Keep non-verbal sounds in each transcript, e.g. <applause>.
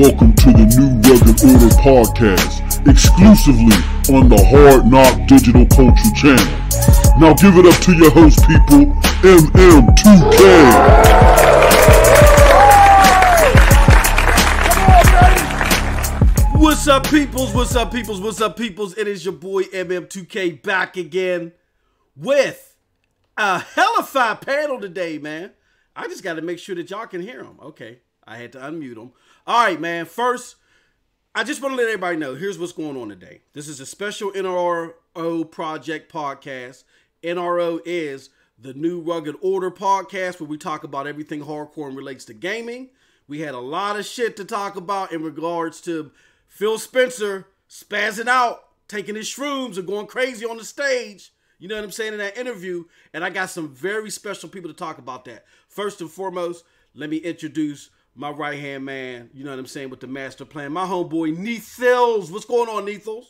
Welcome to the New Rugged Order podcast, exclusively on the Hard Knock Digital Culture channel. Now give it up to your host people, MM2K. What's up, peoples? What's up, peoples? What's up, peoples? It is your boy MM2K back again with a hellified panel today, man. I just got to make sure that y'all can hear them. Okay. I had to unmute them. All right, man. First, I just want to let everybody know here's what's going on today. This is a special NRO Project podcast. NRO is the New Rugged Order podcast where we talk about everything hardcore and relates to gaming. We had a lot of shit to talk about in regards to Phil Spencer spazzing out, taking his shrooms and going crazy on the stage. You know what I'm saying in that interview. And I got some very special people to talk about that. First and foremost, let me introduce my right hand man, you know what I'm saying, with the master plan. My homeboy Neethels. What's going on, Neethels?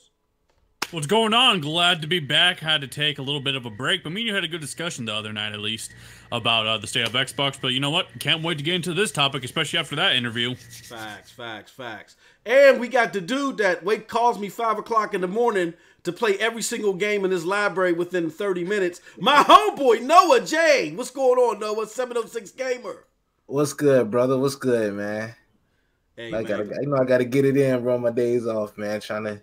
What's going on? Glad to be back. Had to take a little bit of a break, but me and you had a good discussion the other night, at least, about uh, the state of Xbox. But you know what? Can't wait to get into this topic, especially after that interview. Facts, facts, facts. And we got the dude that wait calls me five o'clock in the morning to play every single game in his library within 30 minutes. My homeboy Noah J. What's going on, Noah? 706 Gamer. What's good, brother? What's good, man? Hey, I gotta, you know, I gotta get it in, bro. My days off, man. Trying to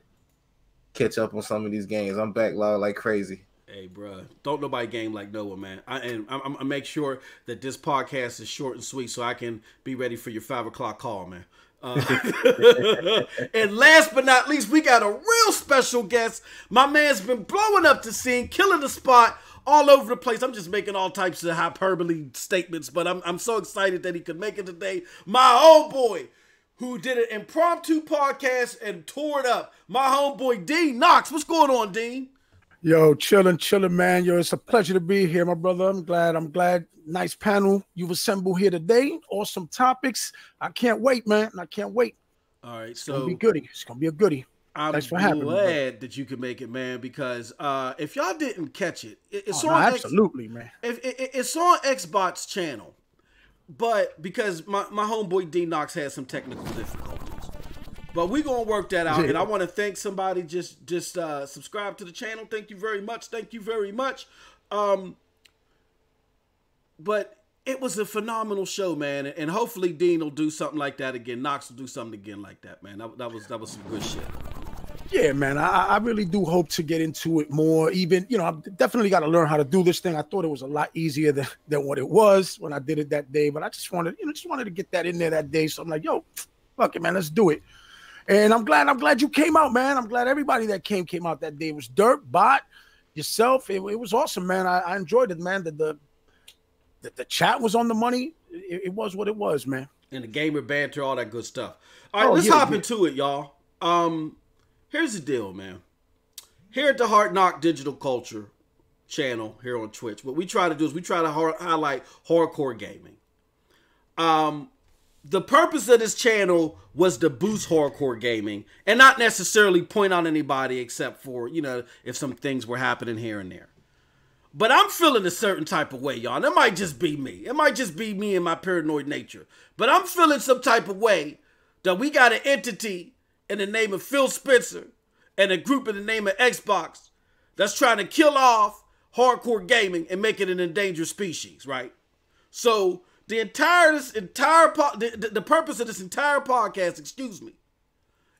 catch up on some of these games. I'm backlog like crazy. Hey, bro, don't nobody game like Noah, man. I, and I'm, I'm, make sure that this podcast is short and sweet, so I can be ready for your five o'clock call, man. Uh, <laughs> and last but not least, we got a real special guest. My man's been blowing up the scene, killing the spot all over the place. I'm just making all types of hyperbole statements, but I'm, I'm so excited that he could make it today. My old boy, who did an impromptu podcast and tore it up. My homeboy Dean Knox. What's going on, Dean? Yo, chilling, chilling, man. Yo, it's a pleasure to be here, my brother. I'm glad. I'm glad. Nice panel you've assembled here today. Awesome topics. I can't wait, man. I can't wait. All right, it's so gonna be goody. It's gonna be a goody. I'm Thanks for having glad me, that you could make it, man. Because uh, if y'all didn't catch it, it's oh, on no, absolutely, X, man. If, it, it's on Xbox channel, but because my my homeboy D Knox had some technical difficulties, but we gonna work that out. Yeah. And I want to thank somebody just just uh, subscribe to the channel. Thank you very much. Thank you very much. Um, but it was a phenomenal show, man, and hopefully Dean will do something like that again. Knox will do something again like that, man. That, that was that was some good shit. Yeah, man, I, I really do hope to get into it more. Even, you know, I've definitely got to learn how to do this thing. I thought it was a lot easier than, than what it was when I did it that day, but I just wanted, you know, just wanted to get that in there that day. So I'm like, yo, fuck it, man, let's do it. And I'm glad, I'm glad you came out, man. I'm glad everybody that came came out that day. It was Dirt, Bot, yourself. It, it was awesome, man. I, I enjoyed it, man. The, the the, the chat was on the money. It, it, was what it was, man. And the gamer banter, all that good stuff. All right, oh, let's yeah, hop yeah. into it, y'all. Um, here's the deal, man. Here at the Hard Knock Digital Culture channel here on Twitch, what we try to do is we try to highlight hardcore gaming. Um, the purpose of this channel was to boost hardcore gaming and not necessarily point out anybody except for, you know, if some things were happening here and there. But I'm feeling a certain type of way, y'all. It might just be me. It might just be me and my paranoid nature. But I'm feeling some type of way that we got an entity in the name of Phil Spencer and a group in the name of Xbox that's trying to kill off hardcore gaming and make it an endangered species, right? So the entire this entire po- the, the, the purpose of this entire podcast, excuse me,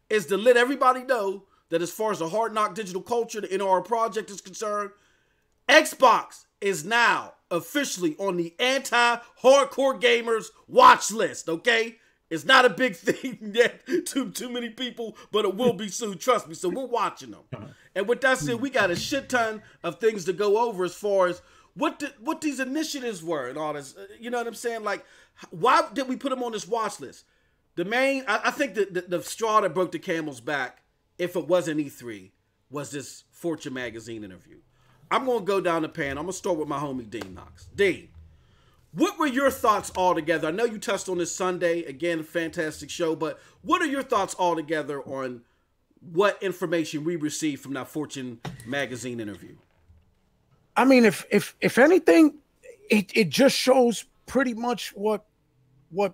is to let everybody know that as far as the hard knock digital culture, the NR project is concerned, Xbox is now officially on the anti-hardcore gamers watch list, okay? It's not a big <laughs> thing yet to too many people, but it will be soon. Trust me. So we're watching them. And with that said, we got a shit ton of things to go over as far as what the, what these initiatives were and all this. Uh, you know what I'm saying? Like, why did we put them on this watch list? The main, I, I think that the, the straw that broke the camel's back, if it wasn't E3, was this Fortune magazine interview. I'm gonna go down the pan. I'm gonna start with my homie Dean Knox. Dean, what were your thoughts all together? I know you touched on this Sunday. Again, fantastic show, but what are your thoughts all together on what information we received from that Fortune magazine interview? I mean, if if if anything, it, it just shows pretty much what what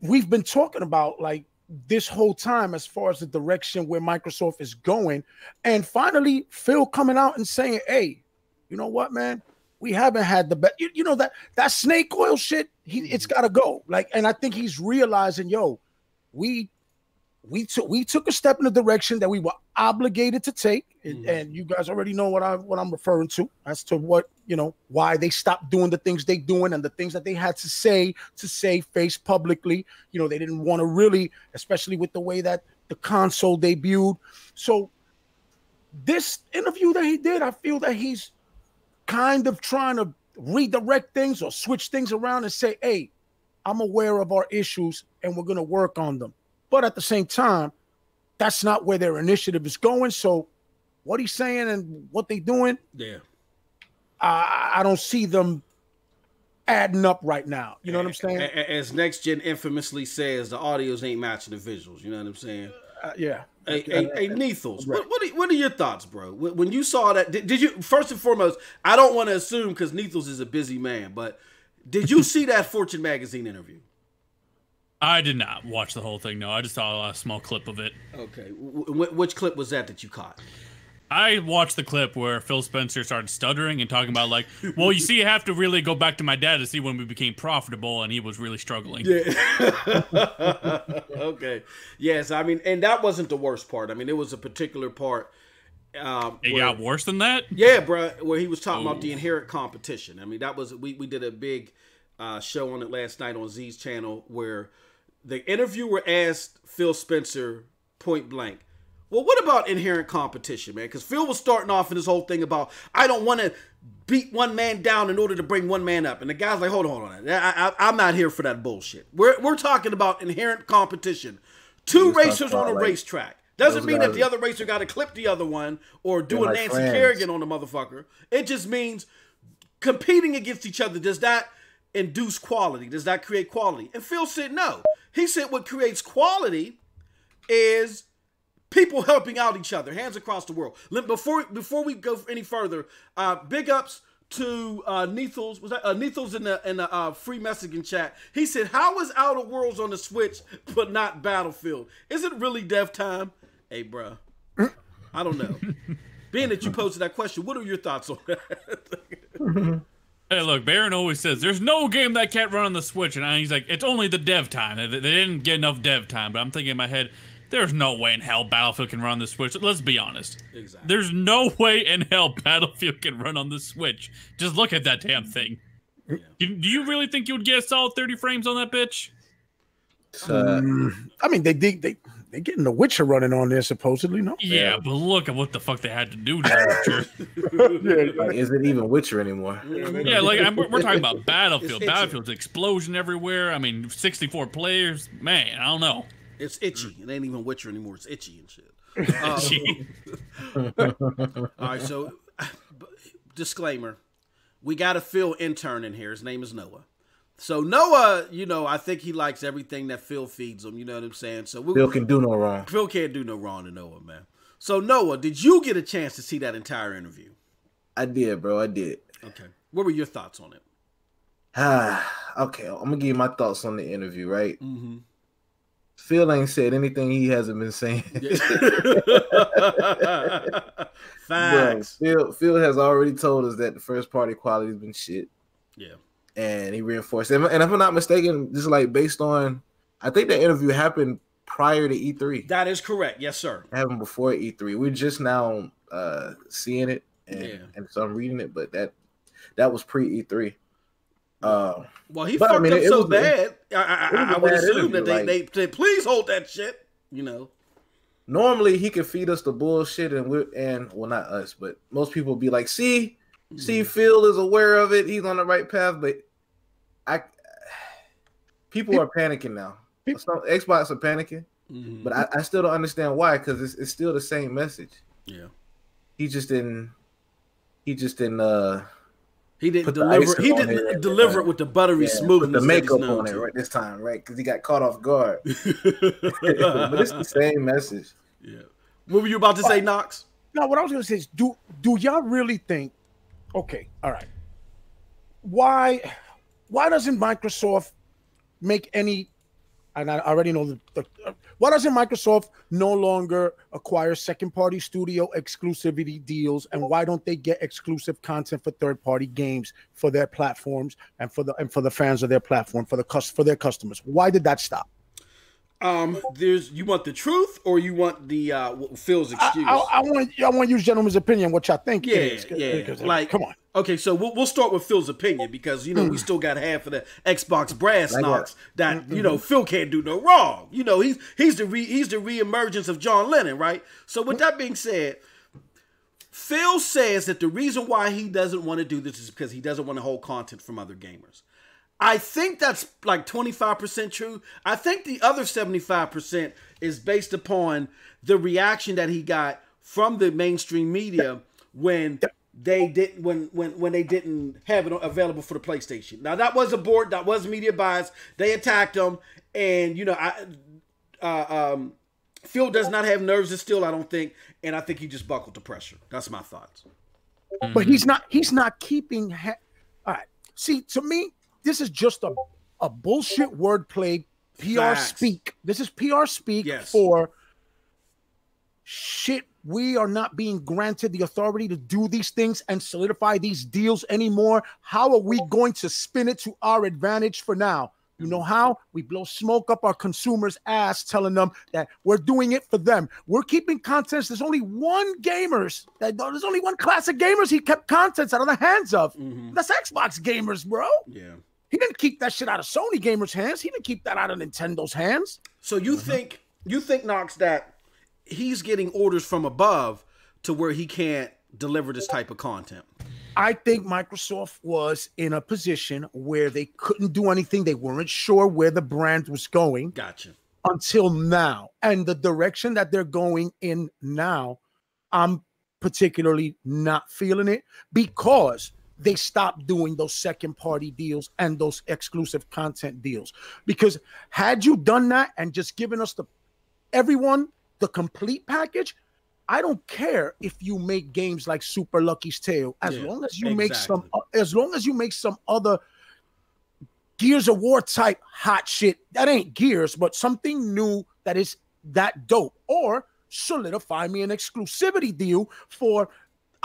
we've been talking about like this whole time as far as the direction where Microsoft is going. And finally, Phil coming out and saying, hey, you know what, man? We haven't had the best. You, you, know that that snake oil shit. He, it's got to go. Like, and I think he's realizing, yo, we we took we took a step in the direction that we were obligated to take, and, mm. and, you guys already know what I what I'm referring to as to what you know why they stopped doing the things they doing and the things that they had to say to say face publicly. You know, they didn't want to really, especially with the way that the console debuted. So this interview that he did, I feel that he's kind of trying to redirect things or switch things around and say, "Hey, I'm aware of our issues and we're going to work on them." But at the same time, that's not where their initiative is going. So what he's saying and what they're doing, yeah, I, I don't see them adding up right now. You know what I'm saying? As next gen infamously says, the audios ain't matching the visuals. You know what I'm saying? Uh, yeah. Hey, hey, hey Neethles, right. what, what, are, what, are, your thoughts, bro? When you saw that, did, did you first and foremost? I don't want to assume because Neethles is a busy man, but did you <laughs> see that Fortune magazine interview? I did not watch the whole thing. No, I just saw a small clip of it. Okay, w- which clip was that that you caught? I watched the clip where Phil Spencer started stuttering and talking about like, well, you see, you have to really go back to my dad to see when we became profitable, and he was really struggling. Yeah. <laughs> okay. Yes, I mean, and that wasn't the worst part. I mean, it was a particular part. Um, it where, got worse than that. Yeah, bro. Where he was talking about the inherent competition. I mean, that was we we did a big uh, show on it last night on Z's channel where the interviewer asked Phil Spencer point blank, well, what about inherent competition, man? Because Phil was starting off in this whole thing about I don't want to beat one man down in order to bring one man up, and the guy's like, hold on, hold on, I, am not here for that bullshit. We're we're talking about inherent competition. Two racers on a like, racetrack doesn't mean that the other racer got to clip the other one or do a Nancy friends. Kerrigan on the motherfucker. It just means competing against each other. Does that induce quality? Does that create quality? And Phil said no. He said what creates quality is people helping out each other, hands across the world. Before before we go any further, uh, big ups to uh, Neethles. Was that uh, Neethles in the in the uh, free messaging chat? He said, "How is Outer Worlds on the Switch but not Battlefield? Is it really dev time?" Hey, bruh, I don't know. <laughs> Being that you posted that question, what are your thoughts on that? <laughs> Hey, look, Baron always says there's no game that can't run on the Switch, and he's like, it's only the dev time. They, didn't get enough dev time, but I'm thinking in my head, there's no way in hell Battlefield can run on the Switch. Let's be honest. Exactly. There's no way in hell Battlefield can run on the Switch. Just look at that damn thing. Yeah. Do, do you really think you would get a solid 30 frames on that bitch? Um, I mean, they did. They they getting the Witcher running on there supposedly, no? Yeah, yeah. but look at what the fuck they had to do to Witcher. <laughs> like, is it even Witcher anymore? Yeah, like I'm, we're, talking about <laughs> Battlefield. Battlefield's explosion everywhere. I mean, 64 players. Man, I don't know. It's itchy. It ain't even Witcher anymore. It's itchy and shit. <laughs> Um, <laughs> all right, so <laughs> disclaimer: we got a Phil intern in here. His name is Noah. So Noah, you know, I think he likes everything that Phil feeds him. You know what I'm saying? So we, Phil can do no wrong. Phil can't do no wrong to Noah, man. So Noah, did you get a chance to see that entire interview? I did, bro. I did. Okay. What were your thoughts on it? Ah, okay. I'm gonna give you my thoughts on the interview, right? Mm-hmm. Phil ain't said anything he hasn't been saying. <laughs> <laughs> Facts. Bro, Phil, Phil has already told us that the first party quality has been shit. Yeah and he reinforced it. And if I'm not mistaken, just like based on, I think the interview happened prior to E3. That is correct. Yes, sir. It happened before E3. We're just now uh seeing it, and, yeah. and so I'm reading it, but that that was pre E3. Uh, well, he fucked I mean, up so bad. I, I, I would assume that they, like, they, they please hold that shit. You know. Normally, he can feed us the bullshit, and we and well, not us, but most people be like, "See, see, mm-hmm. Phil is aware of it. He's on the right path." But I people are panicking now. Some Xbox are panicking, mm-hmm. but I, I, still don't understand why because it's, it's still the same message. Yeah, he just didn't. He just didn't. uh he didn't deliver. He didn't it, deliver it with the buttery yeah, smoothness. the makeup on it right this time, right? Because he got caught off guard. <laughs> <laughs> but it's the same message. Yeah. What were you about to say, Knox? No, what I was going to say is, do do y'all really think? Okay, all right. Why? why doesn't Microsoft make any and I already know the, the why doesn't Microsoft no longer acquire second party studio exclusivity deals, and why don't they get exclusive content for third party games for their platforms and for the and for the fans of their platform for the for their customers? Why did that stop? Um, there's you want the truth or you want the uh Phil's excuse? I, I, I want I want to use gentleman's opinion, which I think yeah, is, yeah. like, come on. Okay, so we'll, we'll start with Phil's opinion because you know mm. we still got half of the Xbox brass like knocks that mm-hmm. you know Phil can't do no wrong. You know he's he's the re, he's the reemergence of John Lennon, right? So with that being said, Phil says that the reason why he doesn't want to do this is because he doesn't want to hold content from other gamers. I think that's like 25% true. I think the other 75% is based upon the reaction that he got from the mainstream media when they didn't when when when they didn't have it available for the PlayStation. Now that was a board, that was media bias. They attacked him, and you know, I uh, um, Phil does not have nerves of steel, I don't think, and I think he just buckled to pressure. That's my thoughts. But he's not he's not keeping. Ha- All right, see, to me, this is just a a bullshit wordplay PR Facts. speak. This is PR speak yes. for shit we are not being granted the authority to do these things and solidify these deals anymore. How are we going to spin it to our advantage for now? You know how? We blow smoke up our consumers' ass, telling them that we're doing it for them. We're keeping contents. There's only one gamers. There's only one class of gamers he kept contents out of the hands of. Mm-hmm. That's Xbox gamers, bro. Yeah. He didn't keep that shit out of Sony gamers' hands. He didn't keep that out of Nintendo's hands. So you mm-hmm. think you think Knox that he's getting orders from above to where he can't deliver this type of content. I think Microsoft was in a position where they couldn't do anything. They weren't sure where the brand was going. Gotcha. Until now. And the direction that they're going in now, I'm particularly not feeling it because they stopped doing those second party deals and those exclusive content deals. Because had you done that and just given us the everyone the complete package, I don't care if you make games like Super Lucky's Tale, as yeah, long as you exactly. make some, as long as you make some other Gears of War type hot shit. That ain't Gears, but something new that is that dope, or solidify me an exclusivity deal for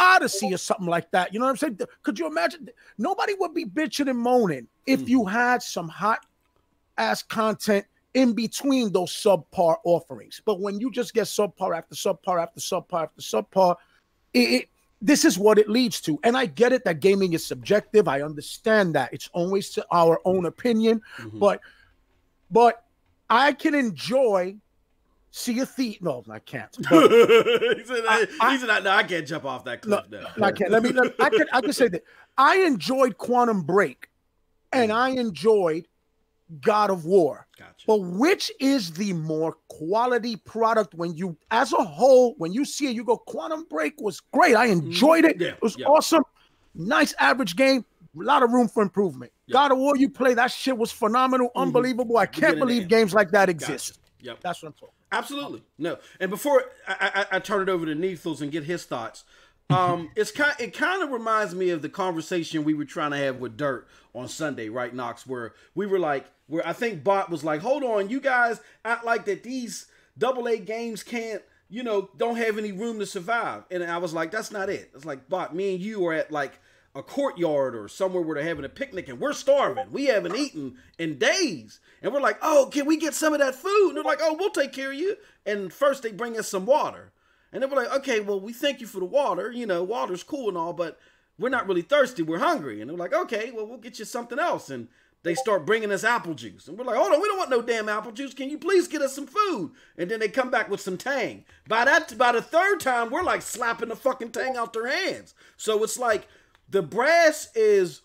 Odyssey or something like that. You know what I'm saying? Could you imagine? Nobody would be bitching and moaning if mm. you had some hot ass content in between those subpar offerings. But when you just get subpar after subpar after subpar after subpar, it, it, this is what it leads to. And I get it that gaming is subjective. I understand that. It's always to our own opinion, mm-hmm. but but I can enjoy see a thief. No, I can't. <laughs> he said, I, I, he said, no, I can't jump off that cliff no, now. I can't. Let me, let, I can I can say that I enjoyed Quantum Break and mm. I enjoyed God of War. Gotcha. But which is the more quality product when you, as a whole, when you see it, you go, Quantum Break was great. I enjoyed it. Yeah, it was yeah. awesome. Nice average game. A lot of room for improvement. God of War, you play that shit was phenomenal, mm-hmm. unbelievable. I can't believe games like that exist. Gotcha. Yep. That's what I'm talking. Absolutely no. And before I, I, I turn it over to Neethles and get his thoughts, um, <laughs> it's kind. It kind of reminds me of the conversation we were trying to have with Dirt on Sunday, right, Knox? Where we were like, where I think Bot was like, "Hold on, you guys act like that these double A games can't, you know, don't have any room to survive." And I was like, "That's not it." It's like, Bot, me and you are at like a courtyard or somewhere where they're having a picnic and we're starving. We haven't eaten in days. And we're like, oh, can we get some of that food? And they're like, oh, we'll take care of you. And first they bring us some water. And then we're like, okay, well, we thank you for the water. You know, water's cool and all, but we're not really thirsty. We're hungry. And they're like, okay, well, we'll get you something else. And they start bringing us apple juice. And we're like, hold on, we don't want no damn apple juice. Can you please get us some food? And then they come back with some tang. By that, by the third time, we're like slapping the fucking tang out their hands. So it's like the brass is,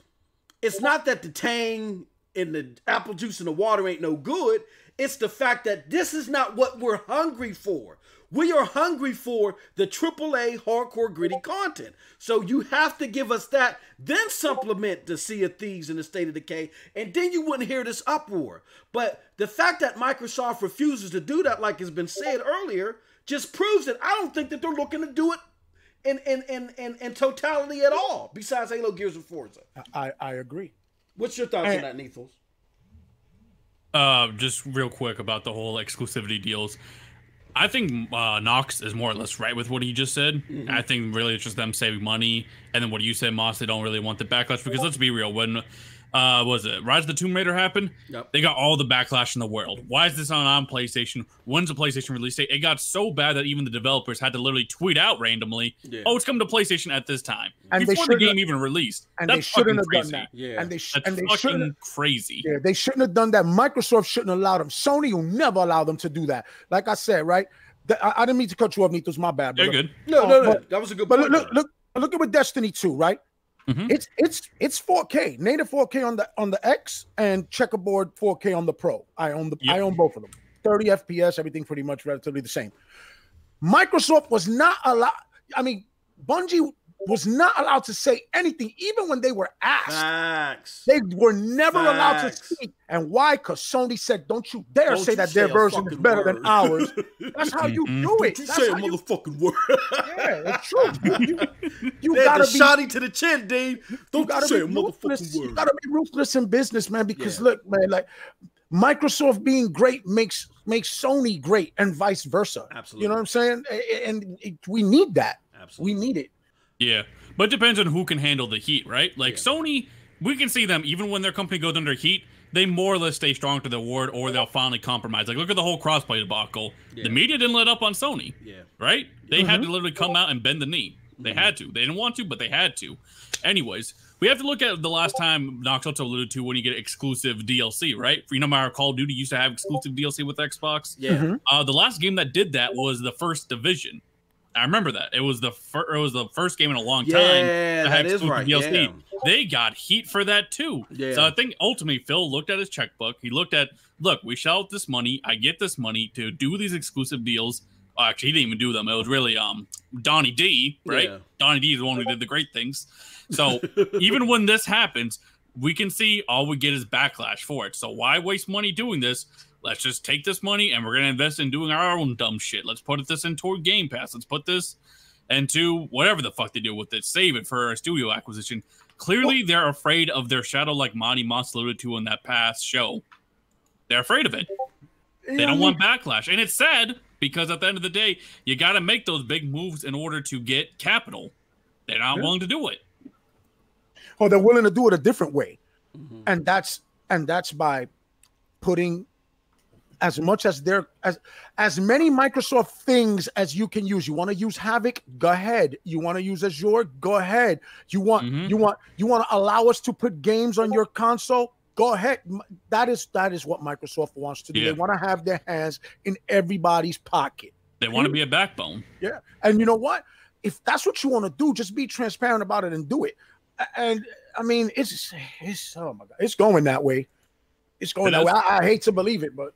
it's not that the tang and the apple juice and the water ain't no good. It's the fact that this is not what we're hungry for. We are hungry for the AAA hardcore gritty content. So you have to give us that, then supplement the Sea of Thieves and the State of Decay, and then you wouldn't hear this uproar. But the fact that Microsoft refuses to do that, like has been said earlier, just proves that I don't think that they're looking to do it in in in in, in totality at all, besides Halo Gears of Forza. I, I agree. What's your thoughts and, on that, Neethles? Uh, just real quick about the whole exclusivity deals. I think uh, Knox is more or less right with what he just said. Mm-hmm. I think really it's just them saving money, and then what do you said, Moss. They don't really want the backlash because let's be real. When uh, was it Rise of the Tomb Raider happened? Yep. They got all the backlash in the world. Why is this on on PlayStation? When's the PlayStation release date? It got so bad that even the developers had to literally tweet out randomly, yeah. "Oh, it's coming to PlayStation at this time," and before the game even released. And That's they shouldn't have crazy. done that. Yeah, and they sh- That's and they fucking crazy. Yeah, they shouldn't have done that. Microsoft shouldn't allow them. Sony will never allow them to do that. Like I said, right? I, I didn't mean to cut you off, Nitos. My bad. You're good. No, no, no. But, that was a good. But look, look, look, look at what Destiny 2, right? Mm-hmm. It's it's it's 4K, native 4K on the on the X and checkerboard 4K on the Pro. I own the yep. I own both of them. 30 FPS, everything pretty much relatively the same. Microsoft was not allowed. I mean, Bungie was not allowed to say anything, even when they were asked. Facts. They were never Facts. allowed to speak. And why? Because Sony said, "Don't you dare don't say you that say their version is better word. than ours." <laughs> That's how you mm-hmm. do it. You That's say a motherfucking you... word. yeah, it's true. <laughs> You, you, you gotta be shotty to the chin, Dave. Don't you say a motherfucking word. You gotta be ruthless in business, man. Because yeah. look, man, like Microsoft being great makes makes Sony great, and vice versa. Absolutely. You know what I'm saying? And we need that. Absolutely. We need it. Yeah, but it depends on who can handle the heat, right? Like yeah. Sony, we can see them even when their company goes under heat, they more or less stay strong to their word, or they'll finally compromise. Like look at the whole crossplay debacle. Yeah. The media didn't let up on Sony. Yeah. Right? They mm-hmm. had to literally come out and bend the knee. They mm-hmm. had to. They didn't want to, but they had to. Anyways, we have to look at the last time Knox also alluded to when you get exclusive DLC, right? For you know, my Call of Duty used to have exclusive DLC with Xbox. Yeah. Mm-hmm. Uh, the last game that did that was the first Division. I remember that. It was the fir- it was the first game in a long time. Yeah, that, that is right. DLC. Yeah. They got heat for that too. Yeah. So I think ultimately Phil looked at his checkbook. He looked at, look, we shell out this money. I get this money to do these exclusive deals. actually, he didn't even do them. It was really um Donnie D, right? Yeah. Donnie D is the one who did the great things. So <laughs> even when this happens, we can see all we get is backlash for it. So why waste money doing this? Let's just take this money and we're going to invest in doing our own dumb shit. Let's put this into Game Pass. Let's put this into whatever the fuck they do with it. Save it for a studio acquisition. Clearly, well, they're afraid of their shadow, like Monty Moss alluded to in that past show. They're afraid of it. They don't want backlash. And it's sad because at the end of the day, you got to make those big moves in order to get capital. They're not yeah. willing to do it. Oh, they're willing to do it a different way. Mm-hmm. And that's and that's by putting as much as there as as many Microsoft things as you can use. You want to use Havok, Go ahead. You want to use Azure? Go ahead. You want mm-hmm. you want you want to allow us to put games on your console? Go ahead. That is that is what Microsoft wants to do. Yeah. They want to have their hands in everybody's pocket. They want to be a backbone. Yeah. And you know what? If that's what you want to do, just be transparent about it and do it. And I mean, it's it's oh my god, it's going that way. It's going that way. I, I hate to believe it, but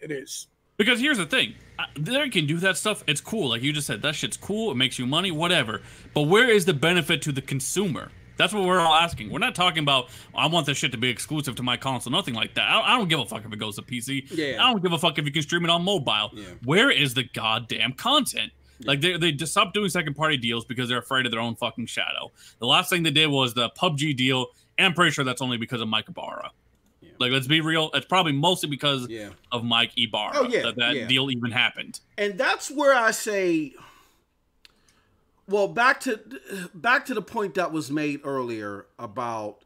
it is. Because here's the thing, they can do that stuff. It's cool, like you just said. That shit's cool. It makes you money, whatever. But where is the benefit to the consumer? That's what we're all asking. We're not talking about I want this shit to be exclusive to my console, nothing like that. I, I don't give a fuck if it goes to PC. Yeah. I don't give a fuck if you can stream it on mobile. Yeah. Where is the goddamn content? Yeah. Like they they just stopped doing second party deals because they're afraid of their own fucking shadow. The last thing they did was the PUBG deal, and I'm pretty sure that's only because of Mike Ybarra. Like, let's be real. It's probably mostly because yeah. of Mike Ybarra oh, yeah, that that yeah. deal even happened. And that's where I say, well, back to back to the point that was made earlier about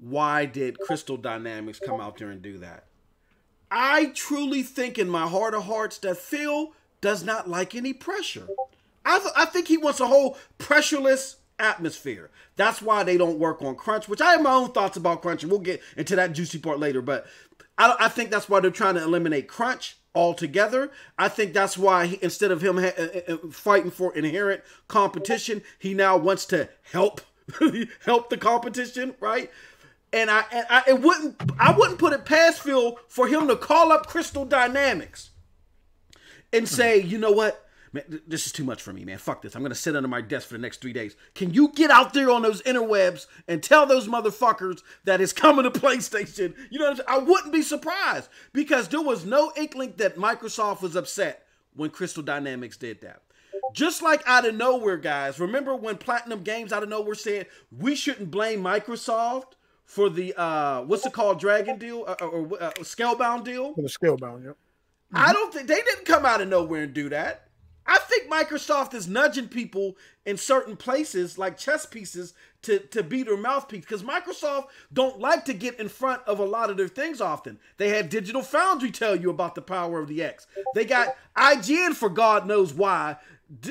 why did Crystal Dynamics come out there and do that? I truly think in my heart of hearts that Phil does not like any pressure. I, th- I think he wants a whole pressureless atmosphere. That's why they don't work on crunch, which I have my own thoughts about crunch, and we'll get into that juicy part later. But I, I think that's why they're trying to eliminate crunch altogether. I think that's why he, instead of him ha- uh, uh, fighting for inherent competition, he now wants to help <laughs> help the competition, right? And I, and I it wouldn't I wouldn't put it past Phil for him to call up Crystal Dynamics and say, you know what? Man, this is too much for me, man. Fuck this. I'm gonna sit under my desk for the next three days. Can you get out there on those interwebs and tell those motherfuckers that it's coming to <laughs> PlayStation? You know, I wouldn't be surprised because there was no inkling that Microsoft was upset when Crystal Dynamics did that. Just like out of nowhere, guys. Remember when Platinum Games out of nowhere said we shouldn't blame Microsoft for the uh what's it called dragon deal uh, or, or uh, scalebound deal for the scalebound yep mm-hmm. i don't think they didn't come out of nowhere and do that i think microsoft is nudging people in certain places like chess pieces to to be their mouthpiece. Because microsoft don't like to get in front of a lot of their things often. They had digital foundry tell you about the power of the x. They got ign for god knows why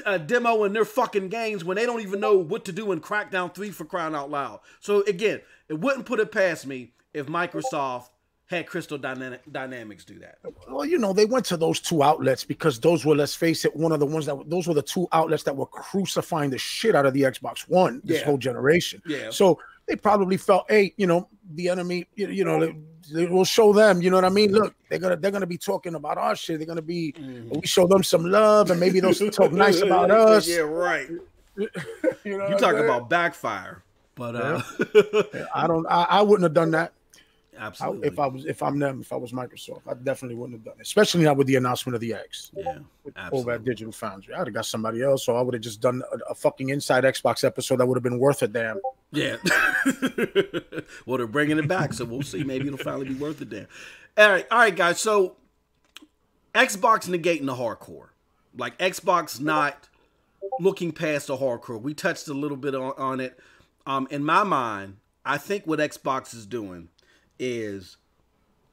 uh, demoing their fucking games when they don't even know what to do in Crackdown 3 for crying out loud. So again, it wouldn't put it past me if Microsoft had Crystal Dynam- Dynamics do that. Well, you know, they went to those two outlets because those were, let's face it, one of the ones that those were the two outlets that were crucifying the shit out of the Xbox One this yeah. whole generation. Yeah. So they probably felt, hey, you know, the enemy, you, you know, they, will show them. You know what I mean? Look, they're gonna they're gonna be talking about our shit. They're gonna be mm-hmm. we show them some love, and maybe they'll talk nice about <laughs> us. Yeah, right. <laughs> you know you talk about backfire, but uh, <laughs> I don't. I, I wouldn't have done that. Absolutely. I, if I was if I'm them, if I was Microsoft, I definitely wouldn't have done it. Especially not with the announcement of the X. Yeah. Over at Digital Foundry. I'd have got somebody else, so I would have just done a, a, fucking inside Xbox episode that would have been worth a damn. Yeah. <laughs> well, they're bringing it back, so we'll see. Maybe it'll finally be worth a damn. All right, all right, guys. So Xbox negating the hardcore. Like Xbox not looking past the hardcore. We touched a little bit on, on it. Um, in my mind, I think what Xbox is doing is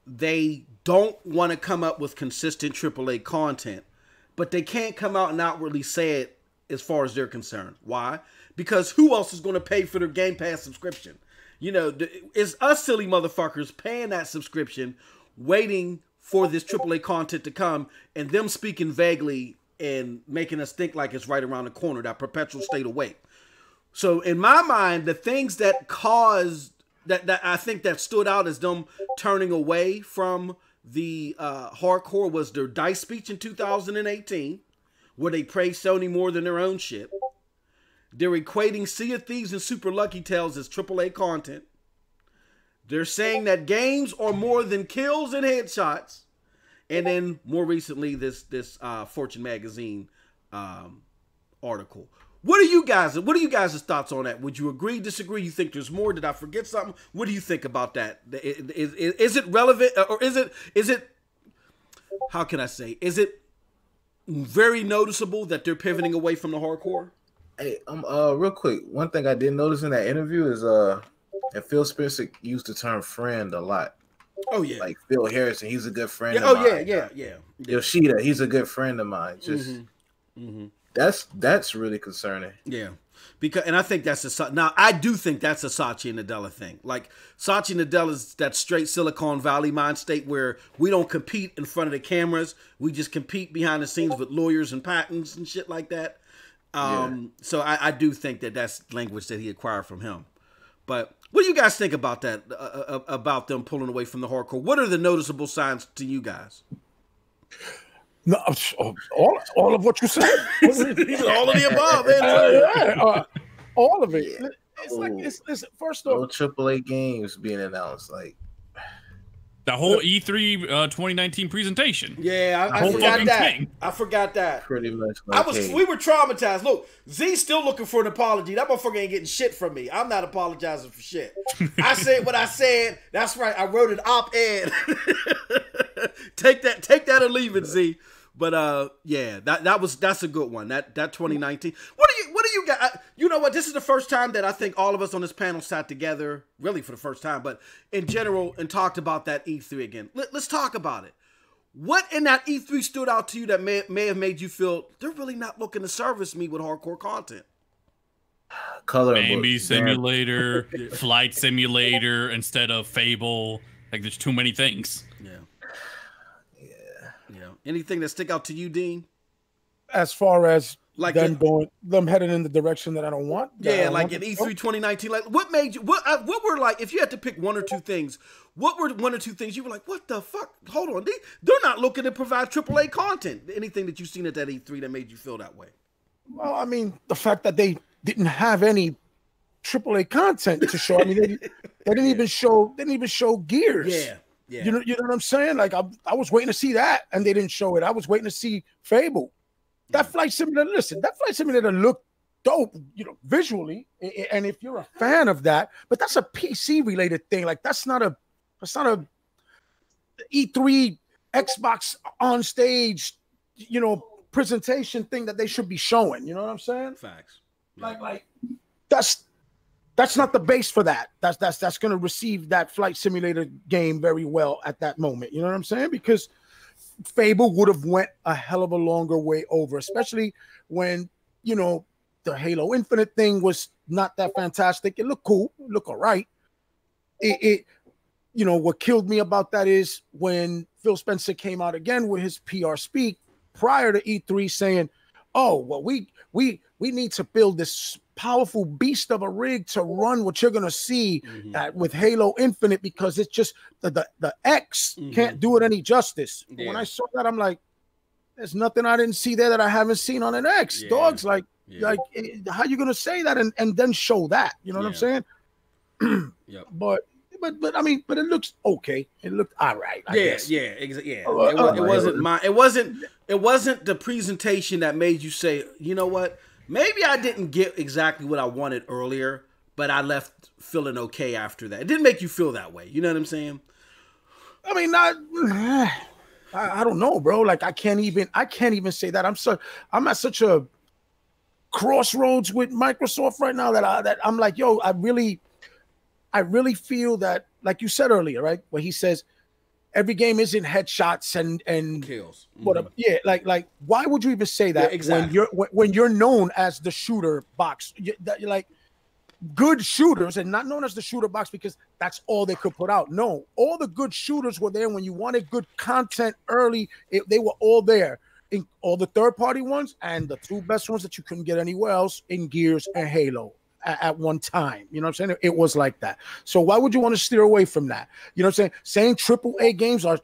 they don't want to come up with consistent AAA content, but they can't come out and outwardly say it as far as they're concerned. Why? Because who else is going to pay for their Game Pass subscription? You know, it's us silly motherfuckers paying that subscription, waiting for this AAA content to come, and them speaking vaguely and making us think like it's right around the corner, that perpetual state of wait. So, in my mind, the things that caused that that I think that stood out as them turning away from the uh, hardcore was their dice speech in 2018, where they praised Sony more than their own shit. They're equating Sea of Thieves and Super Lucky Tales as AAA content. They're saying that games are more than kills and headshots. And then more recently, this this uh, Fortune magazine um, article. What are you guys? What are you guys' thoughts on that? Would you agree, disagree? You think there's more? Did I forget something? What do you think about that? Is, is, is it relevant or is it is it? How can I say? Is it very noticeable that they're pivoting away from the hardcore? Hey, um, uh, real quick, one thing I did notice in that interview is uh, that Phil Spencer used the term friend a lot. Oh yeah, like Phil Harrison, he's a good friend. Yeah, oh yeah, yeah, yeah. Yoshida, he's a good friend of mine. Just. Mm-hmm. Mm-hmm that's that's really concerning. Yeah. Because and I think that's a now I do think that's a Satya Nadella thing. Like Satya Nadella is that straight Silicon Valley mind state where we don't compete in front of the cameras. We just compete behind the scenes with lawyers and patents and shit like that. Um, yeah. So I, I, do think that that's language that he acquired from him. But what do you guys think about that? Uh, uh about them pulling away from the hardcore? What are the noticeable signs to you guys? No, all, all of what you said. <laughs> all of the above. Uh, uh, all of it. It's like it's, it's first off. No AAA games being announced. Like the whole E3 uh, 2019 presentation. Yeah, I, I forgot that. Thing. I forgot that. Pretty much. I was. We were traumatized. Look, Z's still looking for an apology. That motherfucker ain't getting shit from me. I'm not apologizing for shit. I <laughs> said what I said. That's right. I wrote an op-ed. <laughs> take that. Take that and leave it, Z. But uh, yeah, that that was that's a good one. That that 2019. What do you what do you got? You know what? This is the first time that I think all of us on this panel sat together, really for the first time, but in general, and talked about that E3 again. Let, us talk about it. What in that E3 stood out to you that may may have made you feel they're really not looking to service me with hardcore content? Color maybe simulator, <laughs> flight simulator instead of Fable. Like there's too many things. Yeah. Anything that stick out to you, Dean? As far as like them the, going, them heading in the direction that I don't want. Yeah, like in E3 2019. Like, what made you? What? Uh, what were like? If you had to pick one or two things, what were one or two things you were like? What the fuck? Hold on, they, they're not looking to provide AAA content. Anything that you've seen at that E3 that made you feel that way? Well, I mean, the fact that they didn't have any AAA content to show. I mean, they, they didn't <laughs> even show. They didn't even show Gears. Yeah. Yeah. You know, you know what I'm saying? Like I, I was waiting to see that, and they didn't show it. I was waiting to see Fable. That flight simulator, listen, that flight simulator looked dope, you know, visually. And if you're a fan of that, but that's a PC related thing. Like that's not a that's not a E3 Xbox on stage, you know, presentation thing that they should be showing. You know what I'm saying? Facts. Yeah. Like, like that's that's not the base for that. That's that's that's going to receive that flight simulator game very well at that moment. You know what I'm saying? Because Fable would have went a hell of a longer way over, especially when you know the Halo Infinite thing was not that fantastic. It looked cool, it looked all right. It, it you know, what killed me about that is when Phil Spencer came out again with his PR speak prior to E3 saying, "Oh, well, we we we need to build this powerful beast of a rig to run what you're gonna see mm-hmm. with Halo Infinite because it's just the the, the X mm-hmm. can't do it any justice." Yeah. When I saw that, I'm like, "There's nothing I didn't see there that I haven't seen on an X." Yeah. Dogs like yeah. like eh, how you gonna say that and and then show that? You know what I'm saying? <clears throat> yep. But but but I mean, but it looks okay. It looked all right. I yeah, guess. yeah, exa- yeah. Uh, it, uh, it, wasn't my. It wasn't. It wasn't the presentation that made you say, you know what? Maybe I didn't get exactly what I wanted earlier, but I left feeling okay after that. It didn't make you feel that way. You know what I'm saying? I mean, not. <sighs> I, I don't know, bro. Like I can't even. I can't even say that. I'm so. I'm at such a crossroads with Microsoft right now that I that I'm like, yo, I really I really feel that, like you said earlier, right, where he says every game isn't headshots and and kills. Mm-hmm. A, yeah, like like why would you even say that yeah, exactly. when you're when, when, you're known as the shooter box? You, that, like good shooters and not known as the shooter box because that's all they could put out. No, all the good shooters were there when you wanted good content early. It, they were all there. In all the third party ones and the two best ones that you couldn't get anywhere else in Gears and Halo at, at, one time. You know what I'm saying? It was like that. So why would you want to steer away from that? You know what I'm saying? Saying triple A games are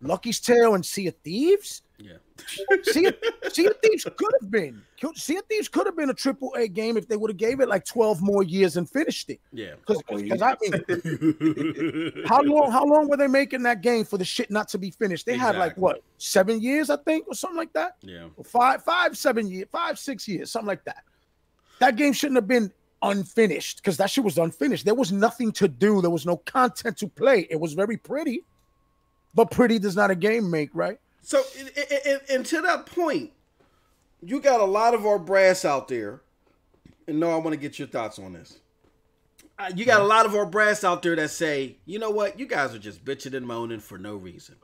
Lucky's Tale and Sea of Thieves. Yeah. <laughs> sea, of, sea of Thieves could have been. Sea of Thieves could have been a triple A game if they would have gave it like 12 more years and finished it. Yeah. Because I mean, <laughs> how long how long were they making that game for the shit not to be finished? They exactly. had like what seven years, I think, or something like that. Yeah. Five, five, seven years, five, six years, something like that. That game shouldn't have been unfinished because that shit was unfinished. There was nothing to do. There was no content to play. It was very pretty, but pretty does not a game make, right? So, and to that point, you got a lot of our brass out there, and no, I want to get your thoughts on this. Uh, you got a lot of our brass out there that say, you know what, you guys are just bitching and moaning for no reason.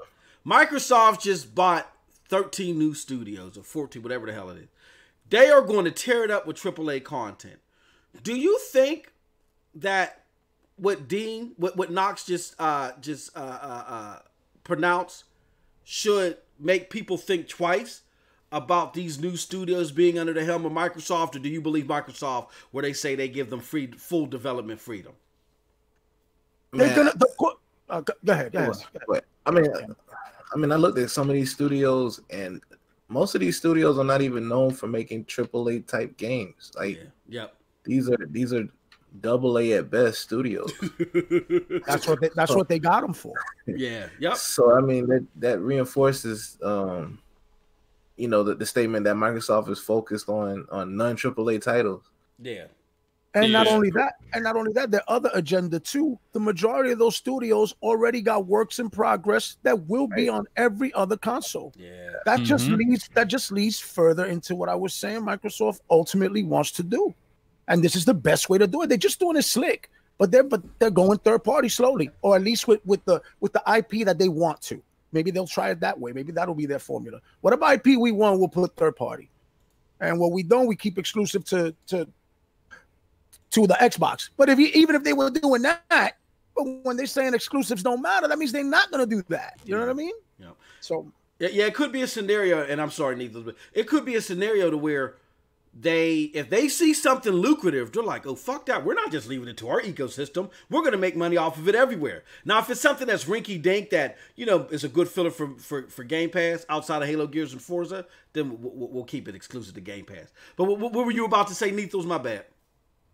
Microsoft just bought 13 new studios or 14, whatever the hell it is. They are going to tear it up with AAA content. Do you think that what Dean, what what Knox just uh just uh, uh, uh pronounced should make people think twice about these new studios being under the helm of Microsoft, or do you believe Microsoft where they say they give them free full development freedom? They're gonna. The, uh, go, go, ahead. Go ahead. But, I mean, I mean, I looked at some of these studios, and most of these studios are not even known for making AAA type games. Like, yeah. yep. These are these are double A at best studios. <laughs> that's what they, that's so, what they got them for. Yeah. Yep. So I mean that that reinforces um you know the, the statement that Microsoft is focused on on non AAA titles. Yeah. And yeah. not only that, and not only that, their other agenda too. The majority of those studios already got works in progress that will right. be on every other console. Yeah. That mm-hmm. just leads that just leads further into what I was saying Microsoft ultimately wants to do and this is the best way to do it. They're just doing it slick, but they're but they're going third party slowly, or at least with with the with the IP that they want to. Maybe they'll try it that way. Maybe that'll be their formula. What Whatever IP we want, we'll put third party, and what we don't, we keep exclusive to to to the Xbox. But if you even if they were doing that, but when they're saying exclusives don't matter, that means they're not going to do that. You know what I mean? Yeah. So yeah, yeah, it could be a scenario, and I'm sorry, Needles, but it could be a scenario to where they if they see something lucrative they're like oh fuck that we're not just leaving it to our ecosystem we're going to make money off of it everywhere now if it's something that's rinky dink that you know is a good filler for, for, for game pass outside of halo gears and forza then we'll, we'll keep it exclusive to game pass but what, what were you about to say Nethos? my bad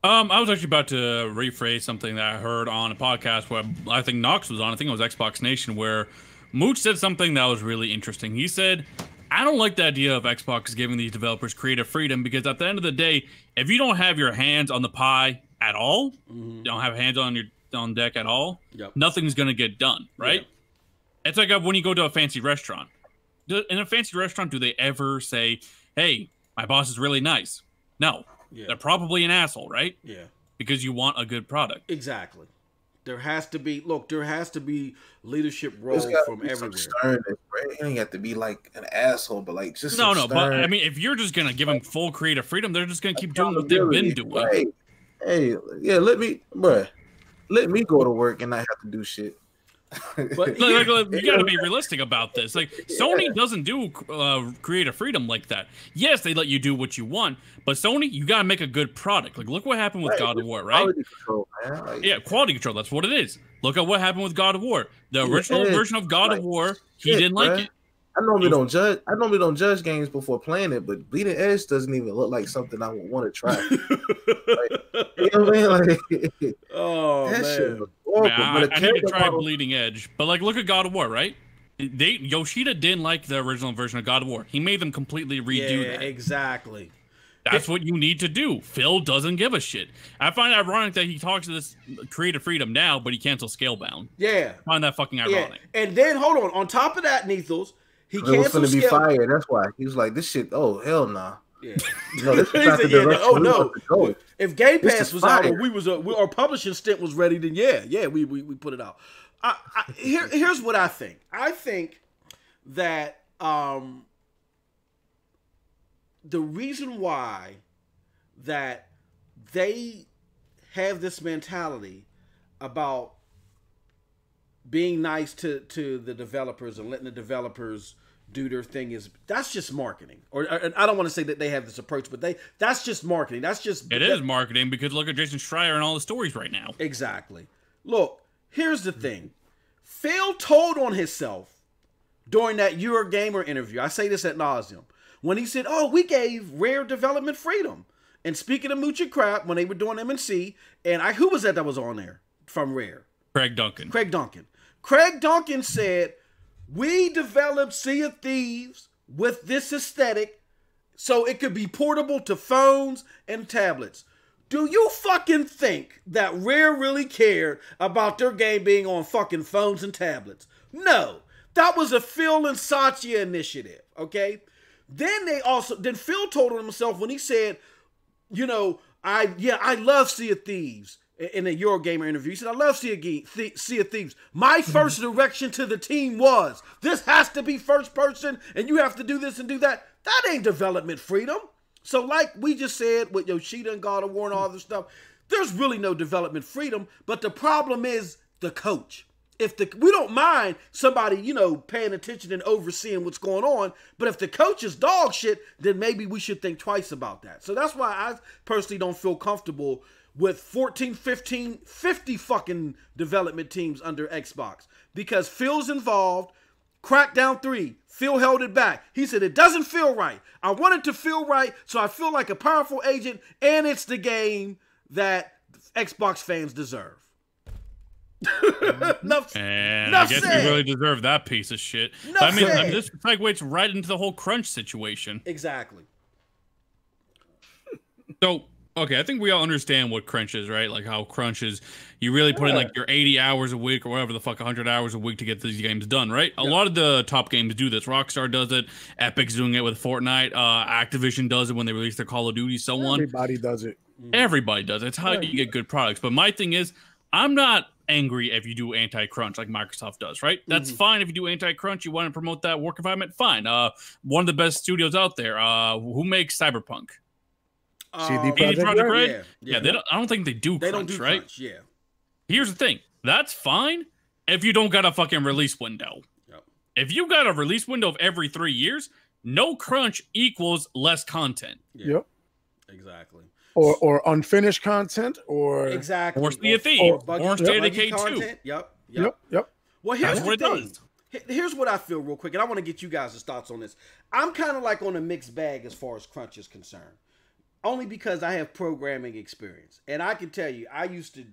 um, I was actually about to rephrase something that I heard on a podcast where I think Knox was on. I think it was Xbox Nation, where Mooch said something that was really interesting. He said I don't like the idea of Xbox giving these developers creative freedom because at the end of the day, if you don't have your hands on the pie at all, mm-hmm. don't have hands on your on deck at all, yep. nothing's gonna get done, right? Yep. It's like when you go to a fancy restaurant. In a fancy restaurant, do they ever say, "Hey, my boss is really nice"? No, yeah. they're probably an asshole, right? Yeah, because you want a good product. Exactly. There has to be look. There has to be leadership role from everywhere. Sternness, right? You ain't have to be like an asshole, but like just no, no. Stern. But I mean, if you're just gonna give them full creative freedom, they're just gonna keep doing what they've been doing. Right. Hey, yeah, let me, bro, let me go to work and not have to do shit. But like, like, you got to be <laughs> realistic about this. Like Sony doesn't do uh, creative freedom like that. Yes, they let you do what you want, but Sony, you got to make a good product. Like look what happened with right, God of War, right? Quality control, like, yeah, quality control. That's what it is. Look at what happened with God of War. The original version of God like, of War, he shit, didn't like it. I normally don't judge. I normally don't judge games before playing it, but Bleeding Edge doesn't even look like something I would want to try. <laughs> like, you know what I mean? Like, oh that man. shit Man, I, I need to try Bleeding Edge, but like, look at God of War, right? They Yoshida didn't like the original version of God of War. He made them completely redo yeah, that. Exactly. That's what you need to do. Phil doesn't give a shit. I find ironic that he talks to this creative freedom now, but he cancels Scalebound. Yeah. I find that fucking ironic. Yeah. And then hold on. On top of that, Nethos, he canceled. was going to be fired. That's why he was like, "This shit. Oh hell nah." Yeah. no, this <laughs> is not the yeah, no, oh no! If Game Pass was fire. out, or we was a, we, our publishing stint was ready, then yeah, yeah, we we, we put it out. I, I, here, here's what I think. I think that um, the reason why that they have this mentality about being nice to to the developers and letting the developers do their thing is that's just marketing. Or, or I don't want to say that they have this approach, but they that's just marketing. That's just it that, is marketing because look at Jason Schreier and all the stories right now. Exactly. Look, here's the thing. Phil told on himself during that Eurogamer interview. I say this at nauseum when he said, "Oh, we gave Rare development freedom." And speaking of mooching crap, when they were doing MNC, and C and I who was that that was on there from Rare? Craig Duncan. Craig Duncan. Craig Duncan said we developed Sea of Thieves with this aesthetic so it could be portable to phones and tablets. Do you fucking think that Rare really cared about their game being on fucking phones and tablets? No. That was a Phil and Satya initiative, okay? Then they also then Phil told himself when he said, you know, I yeah, I love Sea of Thieves in a Eurogamer interview. He said, I love Sea of, Th- sea of Thieves. My mm-hmm. first direction to the team was this has to be first person, and you have to do this and do that. That ain't development freedom. So, like we just said with Yoshida and God of War and all this stuff, there's really no development freedom. But the problem is the coach. If the we don't mind somebody, you know, paying attention and overseeing what's going on, but if the coach is dog shit, then maybe we should think twice about that. So that's why I personally don't feel comfortable with 14, 15, 50 fucking development teams under Xbox because Phil's involved. Crackdown 3, Phil held it back. He said, It doesn't feel right. I want it to feel right, so I feel like a powerful agent, and it's the game that Xbox fans deserve. Mm-hmm. <laughs> enough, and enough I guess said. we really deserve that piece of shit. I mean, I mean, this segues right into the whole crunch situation. Exactly. So okay, I think we all understand what crunch is, right? Like how crunch is you really put in like your 80 hours a week or whatever the fuck 100 hours a week to get these games done, right? A lot of the top games do this. Rockstar does it, Epic's doing it with Fortnite, uh Activision does it when they release their Call of Duty, so on. Everybody does it. Everybody does it. It's how you get good products. But my thing is, I'm not angry if you do anti-crunch like Microsoft does, right? That's mm-hmm. fine if you do anti-crunch. You want to promote that work environment, fine. Uh, one of the best studios out there. Uh, who makes Cyberpunk? CD um, Projekt, Projekt Red? Yeah, yeah. yeah, they don't, I don't think they do. They crunch, don't do right. Crunch, yeah. Here's the thing. That's fine if you don't got a fucking release window. Yep. If you got a release window of every three years, no crunch equals less content. Yeah. Yep. Exactly. Or, or unfinished content, or exactly, or Sea of Thieves, or, or State of Decay two. Yep. Yep. Yep. yep. Well, here's That's the thing. Here's what I feel real quick, and I want to get you guys' thoughts on this. I'm kind of like on a mixed bag as far as crunch is concerned only because I have programming experience, and I can tell you, I used to.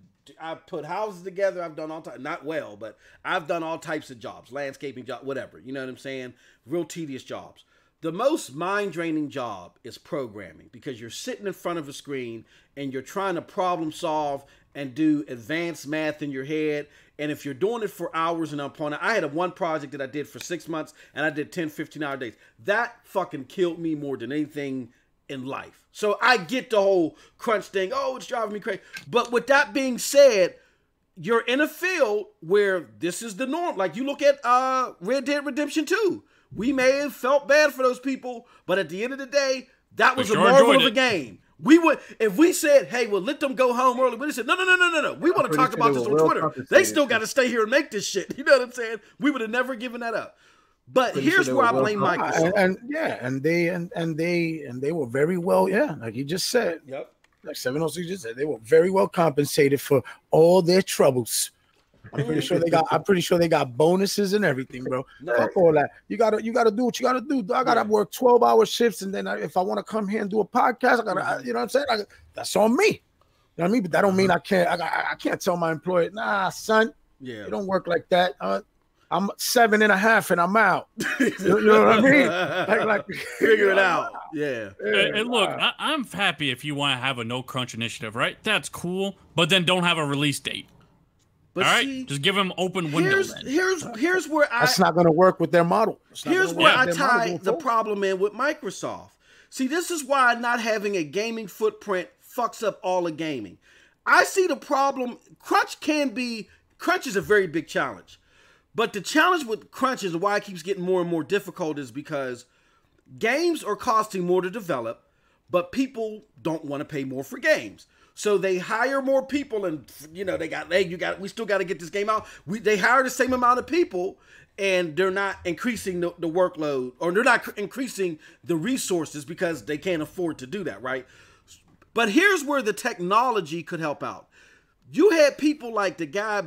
I've put houses together. I've done all types, not well, but I've done all types of jobs, landscaping job, whatever. You know what I'm saying? Real tedious jobs. the most mind draining job is programming because you're sitting in front of a screen and you're trying to problem solve and do advanced math in your head. And if you're doing it for hours and upon it, I had a one project that I did for six months and I did 10, 15 hour days. That fucking killed me more than anything in life. So I get the whole crunch thing. Oh, it's driving me crazy. But with that being said, you're in a field where this is the norm. Like you look at uh Red Dead Redemption 2. We may have felt bad for those people, but at the end of the day, that was sure a marvel of a game. We would if we said, "Hey, well, let them go home early," we said, "No, no, no, no, no, no. We want to talk about this on Twitter. They still got to stay here and make this shit." <laughs> You know what I'm saying? We would have never given that up. But pretty here's sure where I blame well Microsoft. And, and, yeah, and they and and they and they were very well. Yeah, like you just said. Yep. Like 706 just said, they were very well compensated for all their troubles. I'm pretty sure they got. I'm pretty sure they got bonuses and everything, bro. <laughs> No. Fuck all that. You gotta. You gotta do what you gotta do. I gotta yeah. work 12 hour shifts, and then I, if I want to come here and do a podcast, I gotta. You know what I'm saying? I, that's on me. You know what I mean? But that don't mean I can't. I, I can't tell my employer, nah, son. Yeah. It don't work like that. Uh, I'm seven and a half and I'm out. <laughs> you know what I mean? Like, like <laughs> figure it out. Yeah. And, and look, I, am happy if you want to have a no crunch initiative, right? That's cool. But then don't have a release date. But All right, see, just give them open window. Here's here's here's where I. That's not going to work with their model. Here's where I tie the problem in with Microsoft. See, this is why not having a gaming footprint fucks up all of gaming. I see the problem. Crunch can be crunch is a very big challenge, but the challenge with crunch is why it keeps getting more and more difficult is because games are costing more to develop, but people don't want to pay more for games. So they hire more people, and you know they got hey, you got we still got to get this game out. We they hire the same amount of people, and they're not increasing the, the workload or they're not increasing the resources because they can't afford to do that, right? But here's where the technology could help out. You had people like the guy,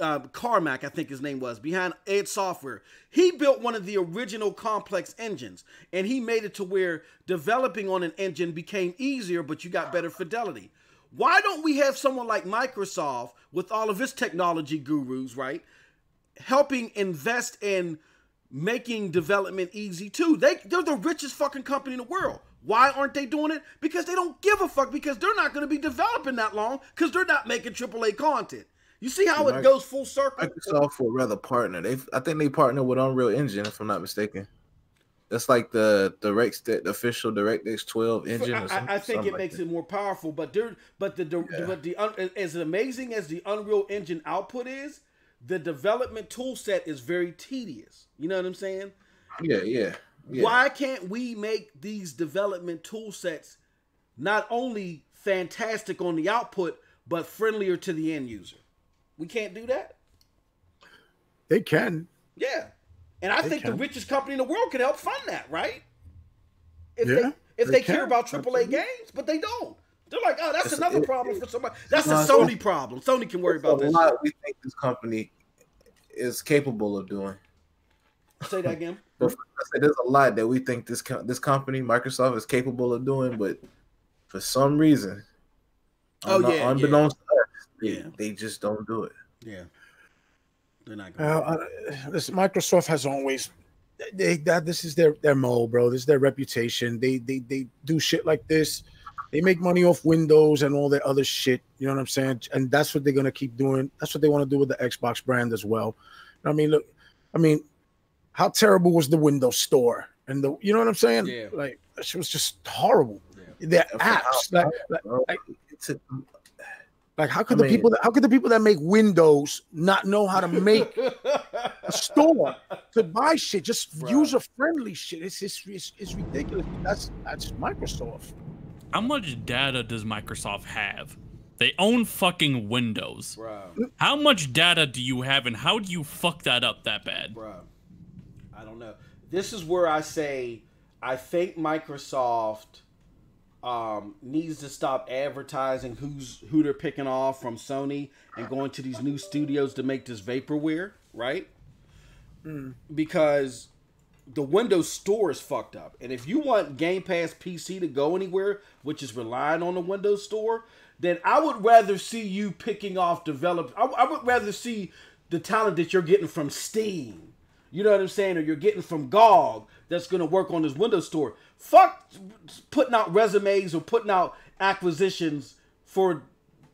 uh, Carmack, I think his name was, behind id Software. He built one of the original complex engines, and he made it to where developing on an engine became easier, but you got better fidelity. Why don't we have someone like Microsoft with all of its technology gurus, right? Helping invest in making development easy too. They they're the richest fucking company in the world. Why aren't they doing it? Because they don't give a fuck because they're not going to be developing that long because they're not making AAA content. You see how it goes full circle? Microsoft would rather partner. They I think they partner with Unreal Engine if I'm not mistaken. That's like the direct the official DirectX 12 engine. I, I, think it like makes that. it more powerful, but there, but the, the yeah. but the as amazing as the Unreal Engine output is, the development tool set is very tedious. You know what I'm saying? Yeah, yeah. Yeah. Why can't we make these development tool sets not only fantastic on the output, but friendlier to the end user? We can't do that. They can. Yeah. And I they think can. the richest company in the world could help fund that, right? If yeah, they if they, they care about AAA Absolutely. games, but they don't. They're like, oh, that's it's, another it, problem it, for somebody. That's a Sony problem. Sony can worry about that. lot we think this company is capable of doing. Say that again. There's a lot that we think this this company, Microsoft, is capable of doing, but for some reason, oh yeah, unbeknownst yeah. to us, they, yeah. they just don't do it. Yeah. They're not going. Uh, uh, this Microsoft has always they that this is their their mo, bro. This is their reputation. They they they do shit like this. They make money off Windows and all that other shit. You know what I'm saying? And that's what they're gonna keep doing. That's what they want to do with the Xbox brand as well. I mean, look, I mean, how terrible was the Windows Store? And the you know what I'm saying? Yeah. Like it was just horrible. Yeah. Their apps, like, like, like like how could I the mean, people that how could the people that make windows not know how to make a <laughs> store to buy shit, just user friendly shit? It's, it's it's it's ridiculous. That's that's Microsoft. How much data does Microsoft have? They own fucking Windows. Bro. How much data do you have, and how do you fuck that up that bad? Bro, I don't know. This is where I say I think Microsoft um, needs to stop advertising who's who they're picking off from Sony and going to these new studios to make this vaporware, right? Mm. Because the Windows Store is fucked up, and if you want Game Pass PC to go anywhere, which is relying on the Windows Store, then I would rather see you picking off developers. I, I would rather see the talent that you're getting from Steam You know what I'm saying? Or you're getting from GOG that's going to work on this Windows store. Fuck putting out resumes or putting out acquisitions for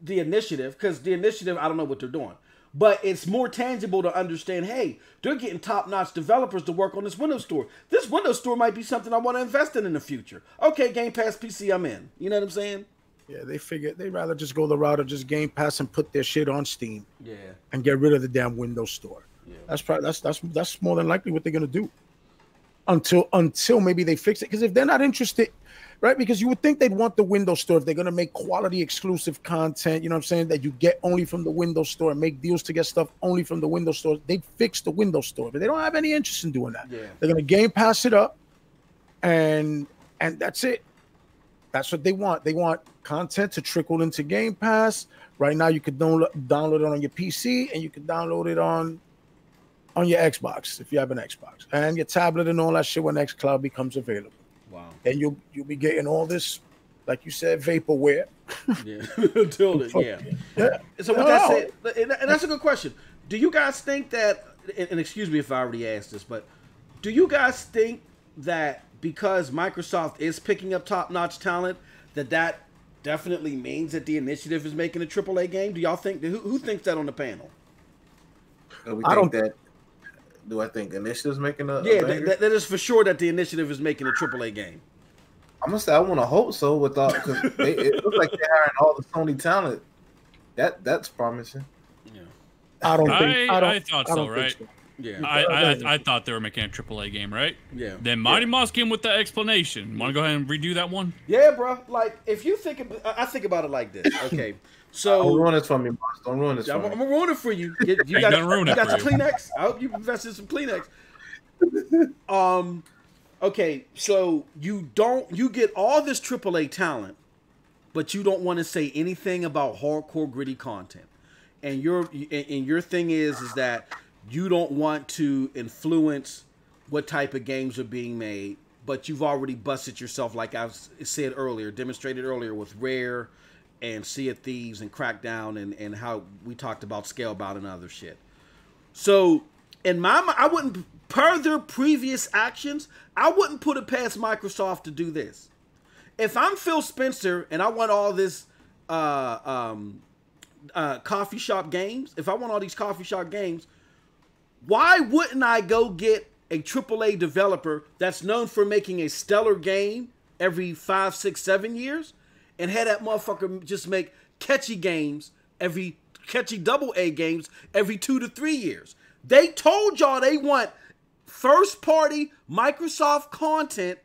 the initiative because the initiative, I don't know what they're doing. But it's more tangible to understand hey, they're getting top notch developers to work on this Windows store. This Windows store might be something I want to invest in in the future. Okay, Game Pass PC, I'm in. You know what I'm saying? Yeah, they figure they'd rather just go the route of just Game Pass and put their shit on Steam. Yeah. And get rid of the damn Windows store. Yeah. That's probably that's that's that's more than likely what they're gonna do. Until until maybe they fix it. Because if they're not interested, right? Because you would think they'd want the Windows store if they're gonna make quality exclusive content, you know what I'm saying, that you get only from the Windows store and make deals to get stuff only from the Windows store. They'd fix the Windows store, but they don't have any interest in doing that. Yeah. They're gonna game pass it up and and that's it. That's what they want. They want content to trickle into Game Pass. Right now, you can download download it on your PC and you can download it on on your Xbox if you have an Xbox and your tablet and all that shit when XCloud becomes available. Wow. And you'll you'll be getting all this, like you said, vaporware. <laughs> Yeah, <laughs> until it, yeah. yeah. So with that said, and, and that's a good question. Do you guys think that? And, and excuse me if I already asked this, but do you guys think that because Microsoft is picking up top-notch talent, that that definitely means that the initiative is making a AAA game? Do y'all think who, who thinks that on the panel? Uh, I don't that. Do I think initiative's making a? Yeah, a that, that is for sure that the initiative is making a AAA game. I'm gonna say I want to hope so. Without because it <laughs> looks like they're hiring all the Sony talent. That that's promising. Yeah, I don't think. I, I, don't, I thought I so, right? So. Yeah, I, I, I thought they were making a AAA game, right? Yeah. Then Mighty yeah. Mouse came with the explanation. Want to go ahead and redo that one? Yeah, bro. Like if you think, I think about it like this. <laughs> Okay, so don't ruin this for me, boss. Don't ruin this. I'm, for I'm me. gonna ruin it for you. You, you got, ruin you got some Kleenex. I hope you invested some Kleenex. <laughs> um, okay, so you don't you get all this AAA talent, but you don't want to say anything about hardcore gritty content, and your and your thing is is that you don't want to influence what type of games are being made, but you've already busted yourself, like I said earlier, demonstrated earlier with Rare and Sea of Thieves and Crackdown and, and how we talked about Scalebound and other shit. So, in my mind, I wouldn't, per their previous actions, I wouldn't put it past Microsoft to do this. If I'm Phil Spencer and I want all this uh, um, uh, coffee shop games, if I want all these coffee shop games, why wouldn't I go get a AAA developer that's known for making a stellar game every five, six, seven years and had that motherfucker just make catchy games every catchy double A games every two to three years? They told y'all they want first party Microsoft content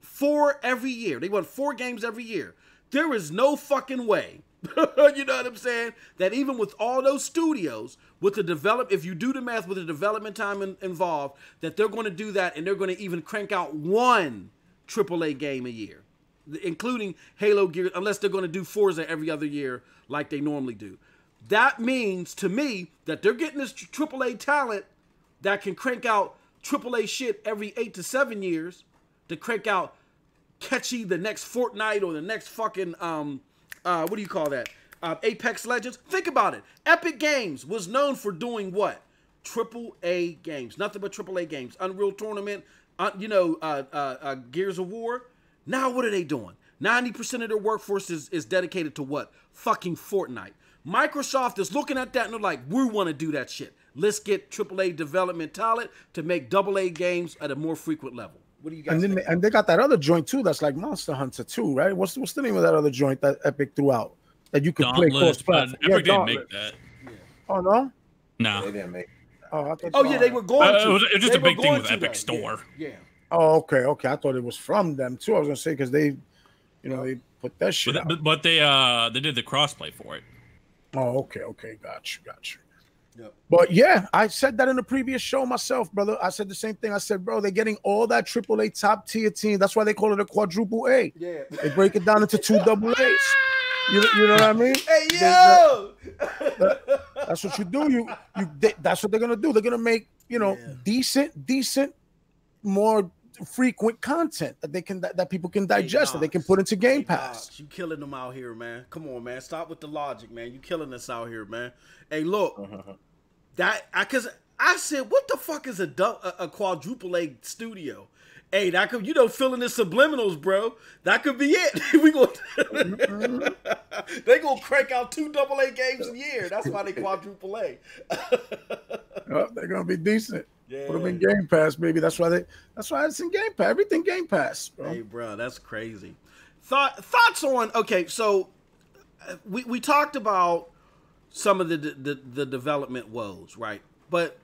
for every year. They want four games every year. There is no fucking way <laughs> you know what I'm saying? That even with all those studios, with the develop, if you do the math with the development time in, involved, that they're going to do that and they're going to even crank out one AAA game a year, including Halo Gear, unless they're going to do Forza every other year like they normally do. That means to me that they're getting this AAA talent that can crank out AAA shit every eight to seven years to crank out catchy the next Fortnite or the next fucking um uh, what do you call that? Uh, Apex Legends. Think about it. Epic Games was known for doing what? Triple A games. Nothing but triple A games. Unreal Tournament. Uh, you know, uh, uh, uh, Gears of War. Now what are they doing? 90% of their workforce is, is dedicated to what? Fucking Fortnite. Microsoft is looking at that and they're like, we want to do that shit. Let's get AAA development talent to make AA games at a more frequent level. What do you guys? And then think? They, and they got that other joint too. That's like Monster Hunter too, right? What's what's the name of that other joint that Epic threw out that you could play cross platform? Yeah, Epic didn't make that. Yeah. Oh no. No. They didn't make. Oh, oh yeah, they were going uh, to. It was, it was just they a big thing with Epic though. Store. Yeah. yeah. Oh, okay, okay. I thought it was from them too. I was gonna say because they, you know, they put that shit But, out. but, but they uh they did the crossplay for it. Oh, okay, okay, got you, got you. Yep. But yeah, I said that in the previous show myself, brother. I said the same thing. I said, bro, they're getting all that triple A top tier team. That's why they call it a quadruple A. Yeah. They break it down into two double A's. You, you know what I mean? Hey They- yo. that- that's what you do. You you they, that's what they're gonna do. They're gonna make you know Yeah. decent, decent, more frequent content that they can that, that people can digest that they can put into Game Hey, Pass. Knox, you killing them out here, man. Come on, man. Stop with the logic, man. You killing us out here, man. Hey, look, <laughs> that I cause I said, "What the fuck is a, a, a quadruple A studio?" Hey, that could you know filling the subliminals, bro. That could be it. <laughs> we going <laughs> they gonna crank out two double A games a year. That's why they quadruple A. oh, they're gonna be decent. Yeah. Put them in Game Pass, baby. That's why they. That's why it's in Game Pass. Everything Game Pass. Bro. Hey, bro, that's crazy. Thought thoughts on? Okay, so we we talked about some of the the, the development woes, right? But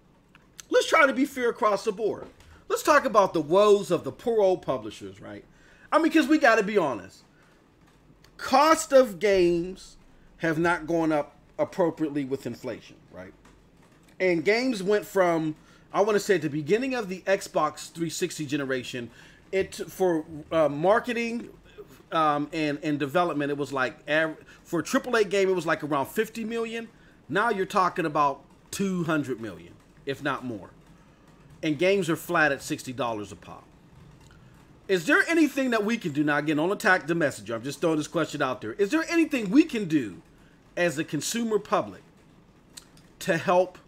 let's try to be fair across the board let's talk about the woes of the poor old publishers, right? I mean, because we got to be honest. Cost of games have not gone up appropriately with inflation, right? And games went from, I want to say, at the beginning of the Xbox 360 generation, it for uh, marketing um, and and development, it was like for a AAA game, it was like around 50 million. Now you're talking about 200 million, if not more and games are flat at $60 a pop. Is there anything that we can do now? Again, don't attack the messenger. I'm just throwing this question out there. Is there anything we can do as the consumer public to help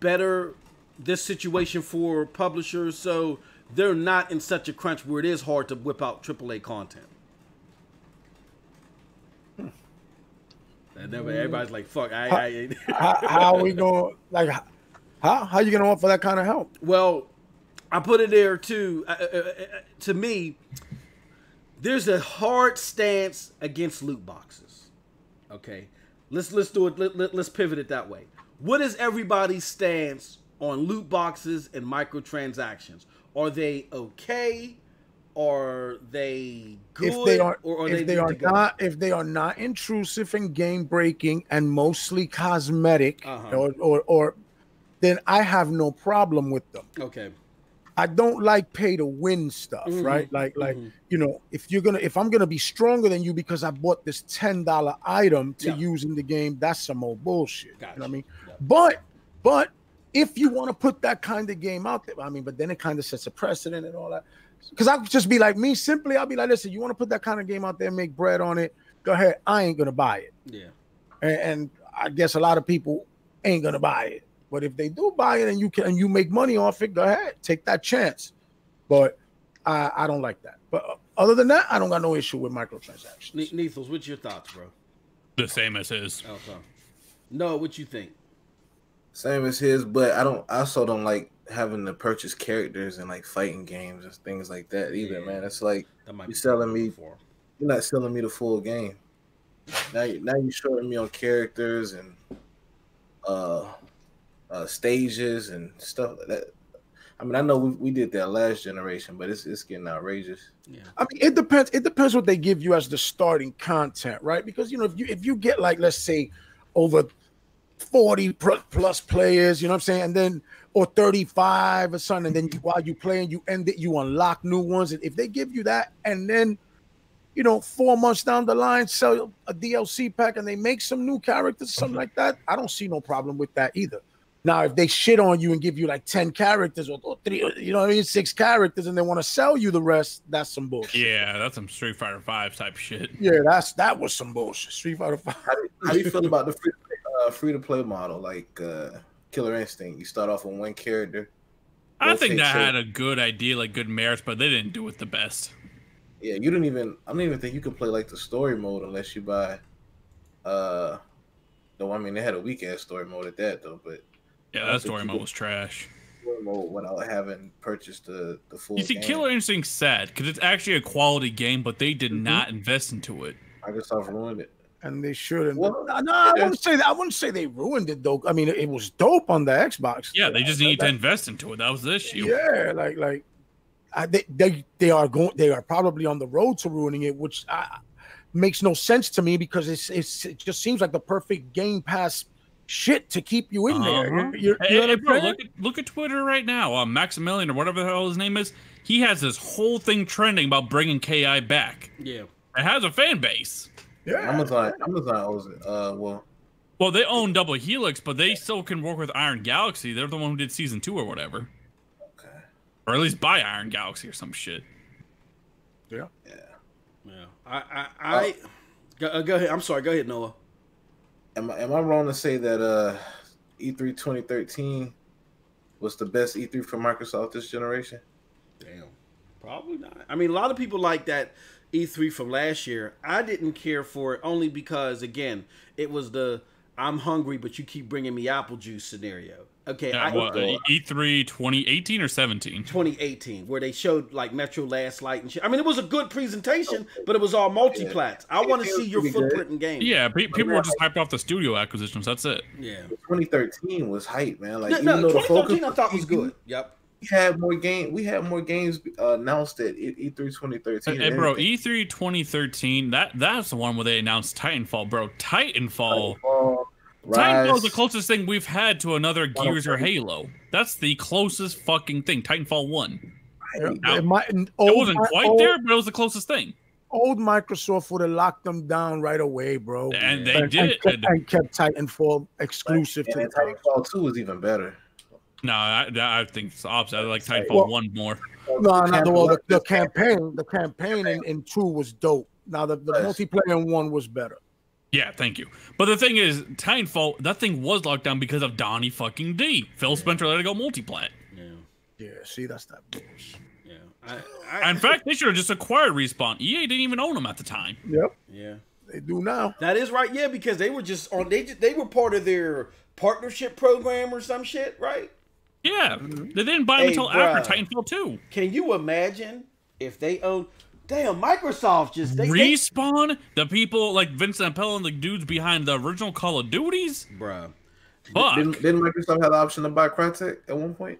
better this situation for publishers so they're not in such a crunch where it is hard to whip out AAA content? Hmm. And then everybody's like, "Fuck!" I, I, how, how are we going? Like, how how you gonna offer that kind of help? Well, I put it there too. Uh, uh, uh, uh, to me, there's a hard stance against loot boxes. Okay, let's let's do it. Let, let, let's pivot it that way. What is everybody's stance on loot boxes and microtransactions? Are they okay? Are they good? If they are, or are if they, they are not, if they are not intrusive and game breaking and mostly cosmetic, uh-huh. or, or or then I have no problem with them. Okay. I don't like pay to win stuff, mm-hmm. right? Like, like mm-hmm. you know, if you're gonna, if I'm gonna be stronger than you because I bought this ten dollar item to yeah. use in the game, that's some old bullshit. Gotcha. You know what I mean? Yeah. But, but if you want to put that kind of game out there, I mean, but then it kind of sets a precedent and all that. Because I would just be like me, simply, I'll be like, listen, you want to put that kind of game out there, make bread on it, go ahead. I ain't gonna buy it. Yeah. And, and I guess a lot of people ain't gonna buy it. But if they do buy it and you can and you make money off it, go ahead, take that chance. But I, I don't like that. But uh, other than that, I don't got no issue with microtransactions. Neethles, what's your thoughts, bro? The same as his. Okay. No, what you think? Same as his, but I don't. I also don't like having to purchase characters and like fighting games and things like that either, yeah. man. It's like you're selling me. For. You're not selling me the full game. Now, now you're showing me on characters and uh uh, stages and stuff like that. I mean, I know we, we did that last generation, but it's it's getting outrageous. Yeah. I mean, it depends. It depends what they give you as the starting content, right? Because you know, if you if you get like let's say over forty plus players, you know what I'm saying, and then or thirty five or something, and then you, while you playing, you end it, you unlock new ones. And if they give you that, and then you know, four months down the line, sell a DLC pack, and they make some new characters, something mm-hmm. like that, I don't see no problem with that either. Now, if they shit on you and give you like 10 characters or, or three, you know what I mean, six characters, and they want to sell you the rest, that's some bullshit. Yeah, that's some Street Fighter Five type shit. Yeah, that's that was some bullshit. Street Fighter Five. How, do, how do you feel about the free, uh, free to play model, like uh, Killer Instinct? You start off with one character. I think that had a good idea, like good merits, but they didn't do it the best. Yeah, you didn't even. I don't even think you can play like the story mode unless you buy. Uh, though I mean they had a weak ass story mode at that though, but yeah, that story mode was trash. Mode without having purchased the the full. You see, game. Killer Instinct's sad because it's actually a quality game, but they did mm-hmm. not invest into it. Microsoft ruined it, and they shouldn't. Well, no, I wouldn't say that. I wouldn't say they ruined it though. I mean, it, was dope on the Xbox. Yeah, they just need to invest into it. That was the issue. Yeah, like like. I, they, they they are going they are probably on the road to ruining it, which I, makes no sense to me because it's, it's it just seems like the perfect Game Pass shit to keep you in there. Uh-huh. You're, you're, hey, bro, look at look at Twitter right now. Uh, Maximilian or whatever the hell his name is, he has this whole thing trending about bringing KI back. Yeah, it has a fan base. Yeah, Amazon, Amazon owns it. Uh, well, well, they own Double Helix, but they still can work with Iron Galaxy. They're the one who did season two or whatever. Okay, or at least buy Iron Galaxy or some shit. Yeah, yeah, yeah. I, I, I oh. go, uh, go ahead. I'm sorry. Go ahead, Noah am I, am I wrong to say that uh E3 2013 was the best E3 for Microsoft this generation? Damn, probably not. I mean, a lot of people like that E3 from last year. I didn't care for it only because, again, it was the I'm hungry, but you keep bringing me apple juice scenario. Okay, I, what, uh, E3 2018 or 17? 2018, where they showed like Metro Last Light and shit. I mean, it was a good presentation, but it was all multi-plats. I want to see your footprint in game. Yeah, people were just hyped off the studio acquisitions. That's it. Yeah, 2013 was hype, man. Like, no, no 2013 I thought was good. Yep we had more game. We had more games uh, announced at E3 2013. Hey, bro, E3 2013. That that's the one where they announced Titanfall, bro. Titanfall. Titanfall, Titanfall is the closest thing we've had to another Gears or Halo. That's the closest fucking thing. Titanfall one. Now, it, might, it wasn't quite old, there, but it was the closest thing. Old Microsoft would have locked them down right away, bro. And they and, did. And kept, and kept Titanfall exclusive to Titanfall 2 was even better. No, I, I think it's the opposite. I like Titanfall well, one more. No, no, the, well, the, the campaign, the campaign in, in two was dope. Now the, the multiplayer in one was better. Yeah, thank you. But the thing is, Titanfall, that thing was locked down because of Donnie fucking D. Phil Spencer let it go multiplat. Yeah. Yeah, see, that's that bullshit. Yeah. I, I, in fact, they should have just acquired Respawn. EA didn't even own them at the time. Yep. Yeah. They do now. That is right. Yeah, because they were just on. They they were part of their partnership program or some shit, right? Yeah, mm-hmm. they didn't buy them hey, until bruh, after Titanfall 2. Can you imagine if they own? Damn, Microsoft just they, respawn they... the people like Vince Zampella and the dudes behind the original Call of Duties, bruh. Fuck. Didn't, didn't Microsoft have the option to buy Crytek at one point?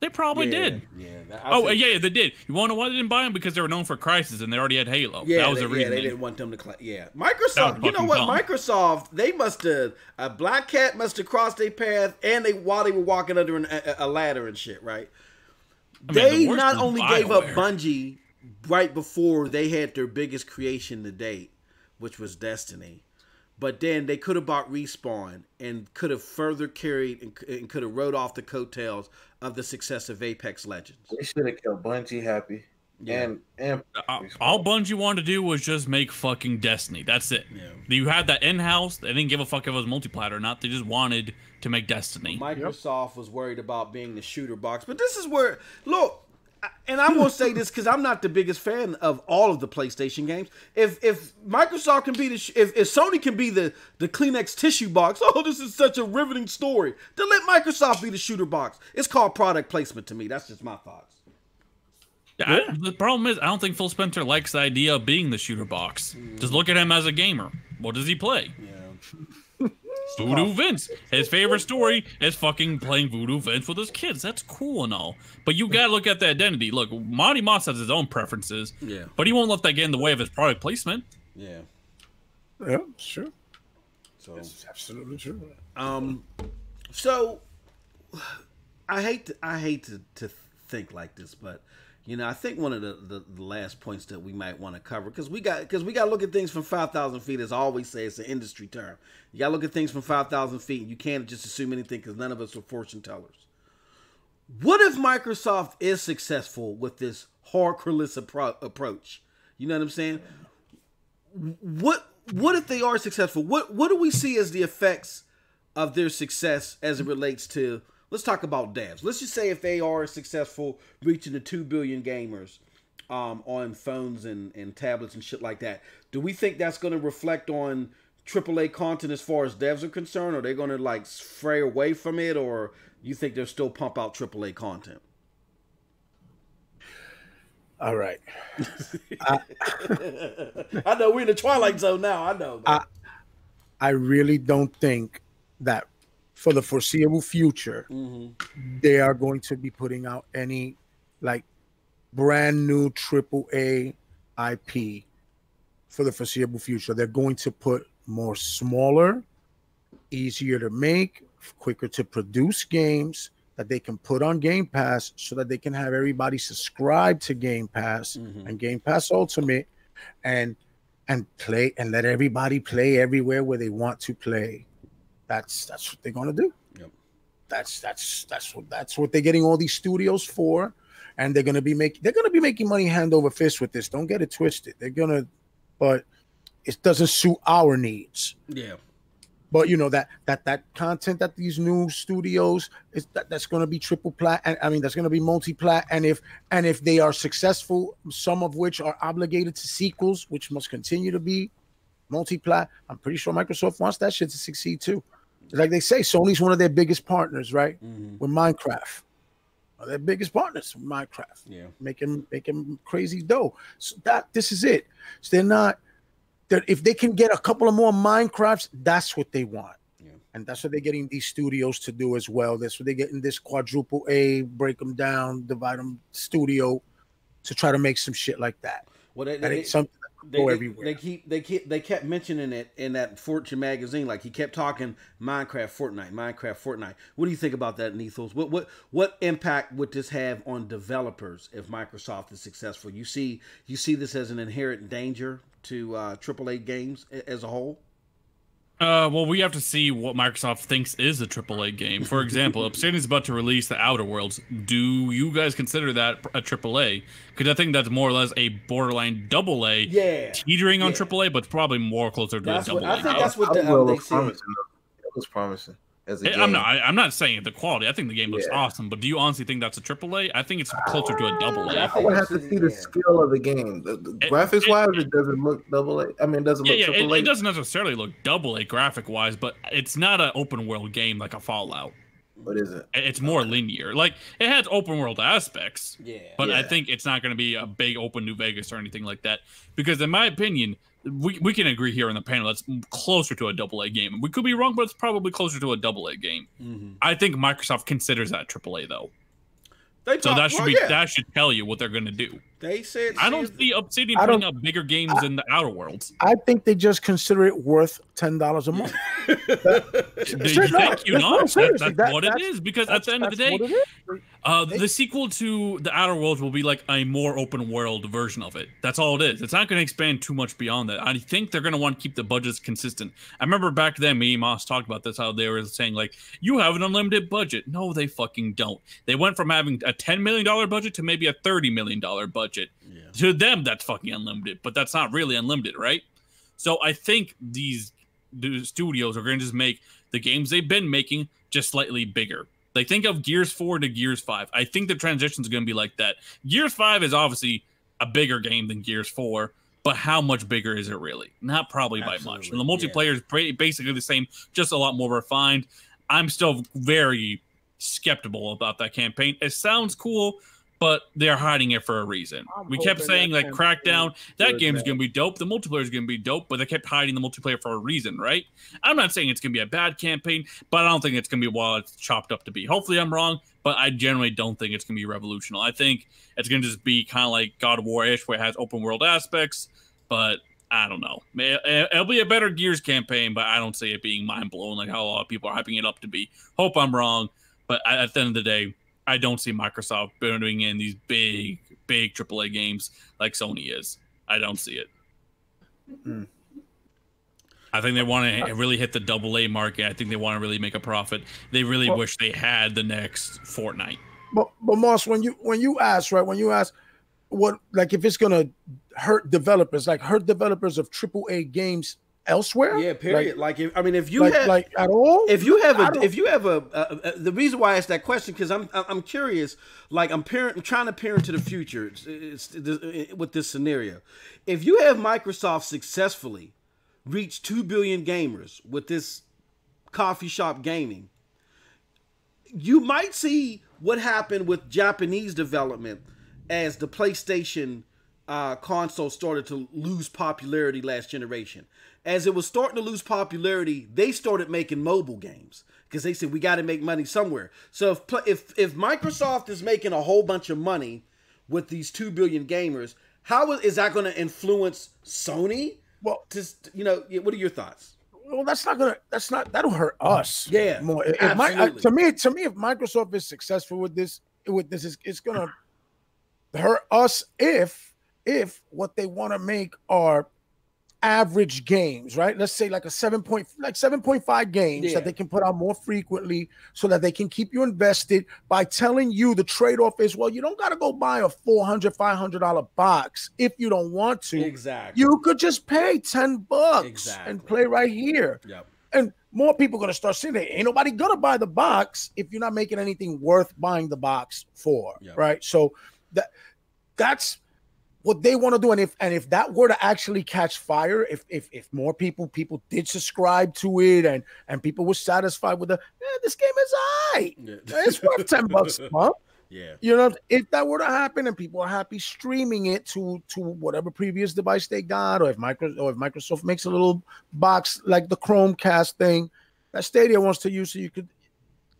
They probably yeah, did. Yeah. That, oh, think... yeah, they did. You want to know why they didn't buy them? Because they were known for Crysis and they already had Halo. Yeah, that was they, the reason. Yeah, they, didn't want them to. Cl- yeah, Microsoft. You know what? Dumb. Microsoft. They must have. A black cat must have crossed their path, and they while they were walking under an, a, a, ladder and shit. Right. I mean, they the not only Bioware. gave up Bungie right before they had their biggest creation to date, which was Destiny. But then they could have bought Respawn and could have further carried and, and could have rode off the coattails of the success of Apex Legends. They should have killed Bungie happy. Yeah. And, and uh, all Bungie wanted to do was just make fucking Destiny. That's it. Yeah. You had that in house. They didn't give a fuck if it was multiplayer or not. They just wanted to make Destiny. Microsoft yep. was worried about being the shooter box. But this is where, look, and I'm gonna say this because I'm not the biggest fan of all of the PlayStation games. If if Microsoft can be the if, if Sony can be the the Kleenex tissue box, <laughs> oh, this is such a riveting story. Then let Microsoft be the shooter box. It's called product placement to me. That's just my thoughts. Yeah, I, the problem is I don't think Phil Spencer likes the idea of being the shooter box. Mm. Just look at him as a gamer. What does he play? Yeah. Voodoo Vince. His favorite story is fucking playing Voodoo Vince with his kids. That's cool and all. But you gotta look at the identity. Look, Monty Moss has his own preferences. Yeah. But he won't let that get in the way of his product placement. Yeah. Yeah, sure. So it's absolutely true. Um so I hate to, I hate to, to think like this, but you know, I think one of the, the, the last points that we might want to cover because we got because we got to look at things from five thousand feet. As I always say, it's an industry term. You got to look at things from five thousand feet. You can't just assume anything because none of us are fortune tellers. What if Microsoft is successful with this hardcoreless appro- approach? You know what I'm saying? What what if they are successful? What what do we see as the effects of their success as it relates to let's talk about devs. Let's just say if they are successful reaching the 2 billion gamers um, on phones and, and tablets and shit like that, do we think that's going to reflect on AAA content as far as devs are concerned? Are they going to like stray away from it or you think they'll still pump out AAA content? All right. <laughs> I, <laughs> I, know we're in the twilight zone now. I know. I, I really don't think that for the foreseeable future, mm-hmm. they are going to be putting out any like brand new triple A IP for the foreseeable future. They're going to put more smaller, easier to make, quicker to produce games that they can put on Game Pass so that they can have everybody subscribe to Game Pass mm-hmm. and Game Pass Ultimate and and play and let everybody play everywhere where they want to play that's that's what they're gonna do. Yep. That's that's that's what that's what they're getting all these studios for, and they're gonna be making they're gonna be making money hand over fist with this. Don't get it twisted. They're gonna, but it doesn't suit our needs. Yeah. but you know that that that content that these new studios is that, that's going to be triple plat and i mean that's going to be multi-plat and if and if they are successful some of which are obligated to sequels which must continue to be multi-plat i'm pretty sure microsoft wants that shit to succeed too like they say sony's one of their biggest partners right mm-hmm. with minecraft their biggest partners minecraft yeah making making crazy dough so that this is it so they're not that if they can get a couple of more Minecrafts, that's what they want. Yeah. And that's what they're getting these studios to do as well. That's what they're getting this quadruple A, break them down, divide them studio to try to make some shit like that. Well, they, they, something they, they, they, keep they keep they kept mentioning it in that Fortune magazine. Like he kept talking Minecraft, Fortnite, Minecraft, Fortnite. What do you think about that, Nethos? What what what impact would this have on developers if Microsoft is successful? You see you see this as an inherent danger to uh, AAA games as a whole? Uh, well, we have to see what Microsoft thinks is a AAA game. For example, <laughs> Obsidian is about to release the Outer Worlds. Do you guys consider that a AAA? Because I think that's more or less a borderline double A, yeah, teetering yeah. on AAA, but probably more closer to that's a double what, A. I think that's what the, um, they promising. It was promising as a game. I'm not. I, am not saying the quality. I think the game looks yeah. awesome. But do you honestly think that's a triple A? I think it's closer to a double A. I would have to see the skill of the game. The, the eh, it, graphics it, wise, it, eh, it, doesn't look double A. I mean, it doesn't yeah, look yeah, it, doesn't necessarily look double A graphic wise, but it's not an open world game like a Fallout. What is it? It's more linear. Like it has open world aspects. Yeah. But yeah. I think it's not going to be a big open New Vegas or anything like that. Because in my opinion, we, we can agree here on the panel that's closer to a double A game. We could be wrong, but it's probably closer to a double A game. Mm-hmm. I think Microsoft considers that triple A though. They talk, so that should well, be yeah. that should tell you what they're going to do. They said I don't see Obsidian putting up bigger games I, in the Outer Worlds. I think they just consider it worth ten dollars a month. <laughs> that, thank you not. That, that's that, what it is because at the end of the day, uh, the sequel to the Outer Worlds will be like a more open world version of it. That's all it is. It's not going to expand too much beyond that. I think they're going to want to keep the budgets consistent. I remember back then, me and Moss talked about this how they were saying like, "You have an unlimited budget." No, they fucking don't. They went from having a ten million dollar budget to maybe a thirty million dollar budget. Yeah. To them, that's fucking unlimited, but that's not really unlimited, right? So I think these the studios are going to just make the games they've been making just slightly bigger. Like think of Gears 4 to Gears 5. I think the transition is going to be like that. Gears 5 is obviously a bigger game than Gears 4, but how much bigger is it really? Not probably Absolutely. by much. And the multiplayer yeah. is basically the same, just a lot more refined. I'm still very skeptical about that campaign. It sounds cool, but they're hiding it for a reason. I'm we kept saying like Crackdown, that game is gonna be dope. The multiplayer is gonna be dope, but they kept hiding the multiplayer for a reason, right? I'm not saying it's gonna be a bad campaign, but I don't think it's gonna be what it's chopped up to be. Hopefully, I'm wrong, but I generally don't think it's gonna be revolutionary. I think it's gonna just be kind of like God of War ish, where it has open world aspects, but I don't know. Eh, it'll be a better Gears campaign, but I don't see it being mind blowing like how a lot of people are hyping it up to be. Hope I'm wrong, but at the end of the day, I don't see Microsoft building in these big, big AAA games like Sony is. I don't see it. Mm. I think they want to really hit the double A market. I think they want to really make a profit. They really well, wish they had the next Fortnite. But but Moss, when you when you ask right, when you ask what like if it's gonna hurt developers, like hurt developers of AAA games, elsewhere? Yeah, period. Like, like if, I mean, if you like, have like at all, if you have a, if you have a, a, a, the reason why I asked that question because I'm I'm curious. Like I'm parent, I'm trying to peer into the future it's, it's, it's, with this scenario. If you have Microsoft successfully reach two billion gamers with this coffee shop gaming, you might see what happened with Japanese development as the PlayStation uh, console started to lose popularity last generation as it was starting to lose popularity, they started making mobile games because they said we got to make money somewhere. So if if if Microsoft is making a whole bunch of money with these two billion gamers, how is that going to influence Sony? Well, just you know, what are your thoughts? Well, that's not gonna. That's not. That'll hurt us. Yeah, more. If my, uh, to me, to me, if Microsoft is successful with this, with this, is it's gonna hurt us if if what they want to make are average games, right? Let's say like a seven point, like seven point five games yeah. that they can put out more frequently, so that they can keep you invested by telling you the trade off is well, you don't got to go buy a 400 500 dollar box if you don't want to. Exactly. You could just pay ten bucks exactly. and play right here. Yep. and more people are gonna start seeing it. Ain't nobody gonna buy the box if you're not making anything worth buying the box for, yeah. right? So that that's what they want to do and if and if that were to actually catch fire if if if more people people did subscribe to it and and people were satisfied with the eh, this game is high yeah. <laughs> it's worth 10 bucks <laughs> a month yeah. You know if that were to happen and people are happy streaming it to to whatever previous device they got or if micro or if microsoft makes a little box like the chromecast thing that stadia wants to use so you could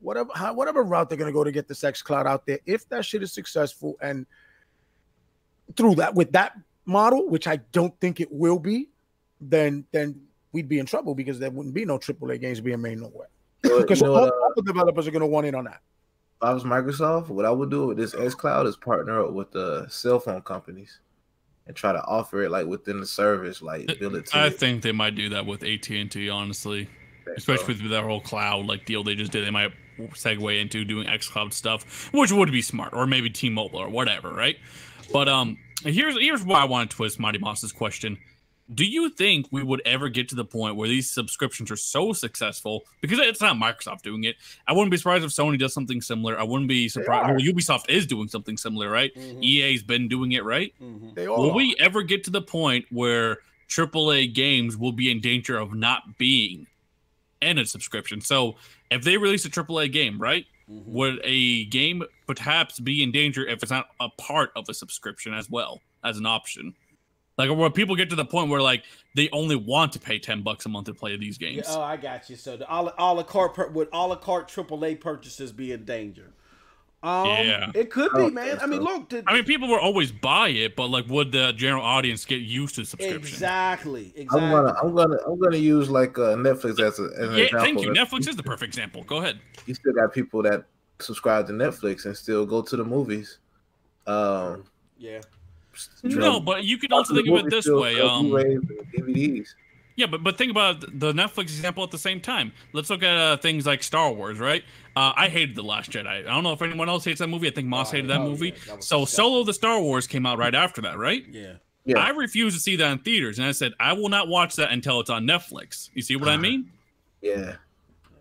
whatever how, whatever route they're going to go to get this x cloud out there if that shit is successful and through that with that model, which I don't think it will be, then then we'd be in trouble because there wouldn't be no AAA games being made nowhere. Because you know, all, uh, developers are going to want in on that. If I was Microsoft, what I would do with this X Cloud is partner up with the cell phone companies and try to offer it like within the service, like build it. I it. think they might do that with AT and T, honestly, especially so. with that whole cloud like deal they just did. They might segue into doing X Cloud stuff, which would be smart, or maybe T-Mobile or whatever, right? But um, here's here's why I want to twist Mighty Mos's question. Do you think we would ever get to the point where these subscriptions are so successful? Because it's not Microsoft doing it. I wouldn't be surprised if Sony does something similar. I wouldn't be surprised. Well, Ubisoft is doing something similar, right? Mm-hmm. EA's been doing it, right? Mm-hmm. They are. Will we ever get to the point where AAA games will be in danger of not being in a subscription? So if they release a AAA game, right? Mm-hmm. Would a game perhaps be in danger if it's not a part of a subscription as well as an option? Like where people get to the point where like they only want to pay ten bucks a month to play these games. Yeah, oh, I got you. So the a la, a la carte would a la carte AAA purchases be in danger? Um, yeah, it could be, man. I mean, look. I mean, people will always buy it, but like, would the general audience get used to subscription? Exactly. Exactly. I'm gonna, I'm gonna, I'm gonna use like uh, Netflix as, a, as an yeah, example. Thank you. Netflix is the perfect example. Go ahead. You still got people that subscribe to Netflix and still go to the movies. Um, yeah. No, but you can also think of it this way. Um, DVDs. Yeah, but but think about the Netflix example at the same time. Let's look at uh, things like Star Wars, right? Uh, I hated the Last Jedi. I don't know if anyone else hates that movie. I think Moss oh, hated that movie. Yeah, that so Solo the Star Wars came out right after that, right? Yeah. Yeah. I refused to see that in theaters, and I said I will not watch that until it's on Netflix. You see what uh, I mean? Yeah.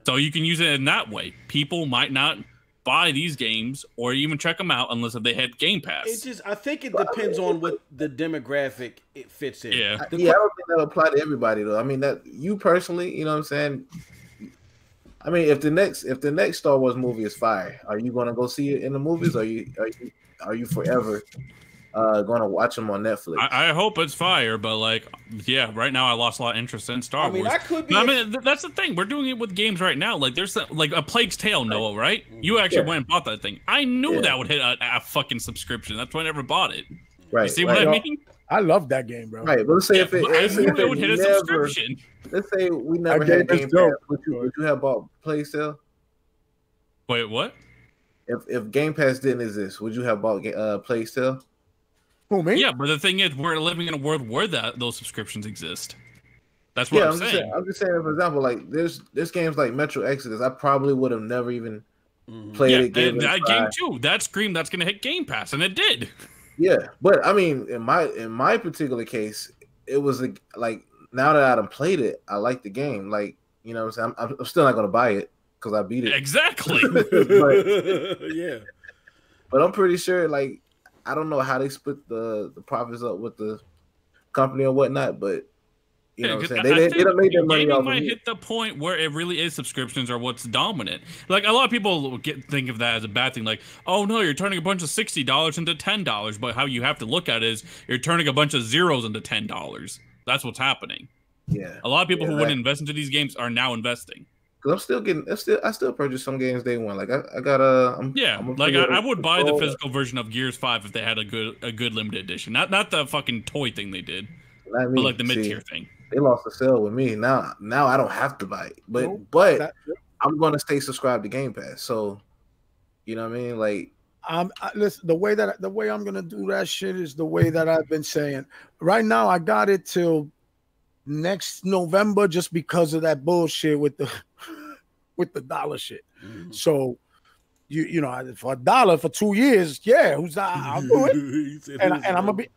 So you can use it in that way. People might not buy these games or even check them out unless they had Game Pass. It just I think it depends on what the demographic it fits in. Yeah, the yeah. I don't think that apply to everybody though. I mean that you personally, you know what I'm saying. I mean, if the next if the next Star Wars movie is fire, are you gonna go see it in the movies? Or are you are you are you forever uh going to watch them on Netflix. I, I, hope it's fire, but like, yeah, right now I lost a lot of interest in Star I mean, Wars. That could be. I mean, th- that's the thing. We're doing it with games right now. Like, there's like a Plague's Tale, Noah, right? You actually yeah. went and bought that thing. I knew yeah. that would hit a, a, fucking subscription. That's why I never bought it. Right. You see right. what I mean? I love that game, bro. Right, let's say yeah, if it, let's say if it would hit never, a subscription. Let's say we never had Game Pass. Would you, would you have bought Plague's Wait, what? If if Game Pass didn't exist, would you have bought uh, Plague's Tale? Who me? Yeah, but the thing is, we're living in a world where that those subscriptions exist. That's what yeah, I'm, I'm saying. saying. I'm just saying, for example, like there's there's games like Metro Exodus. I probably would have never even mm-hmm. played yeah, it. Game that game too. That scream that's gonna hit Game Pass, and it did. Yeah, but I mean, in my in my particular case, it was a, like now that I've played it, I like the game. Like you know, what I'm, saying? I'm, I'm still not gonna buy it because I beat it. Exactly. <laughs> but, <laughs> yeah. But I'm pretty sure, like I don't know how they split the the profits up with the company or whatnot, but you know, what I'm saying they, they, they don't make their money off. Might hit the point where it really is subscriptions are what's dominant. Like a lot of people get think of that as a bad thing. Like, oh no, you're turning a bunch of sixty dollars into ten dollars. But how you have to look at it is you're turning a bunch of zeros into ten dollars. That's what's happening. Yeah. A lot of people yeah, who wouldn't invest into these games are now investing. Cause I'm still getting, I still, I still purchase some games day one. Like I, I got a, I'm, yeah, I'm like I, I, would buy the physical version of Gears Five if they had a good, a good limited edition. Not, not the fucking toy thing they did, I mean, but like the mid tier thing. They lost the sale with me. Now, now I don't have to buy it, but, nope, but I'm gonna stay subscribed to Game Pass. So, you know what I mean? Like, um, listen, the way that the way I'm gonna do that shit is the way that I've been saying. Right now, I got it till next November just because of that bullshit with the <laughs> with the dollar shit. Mm-hmm. So you you know for a dollar for two years, yeah, who's I'll do it, <laughs> and, and I'm gonna be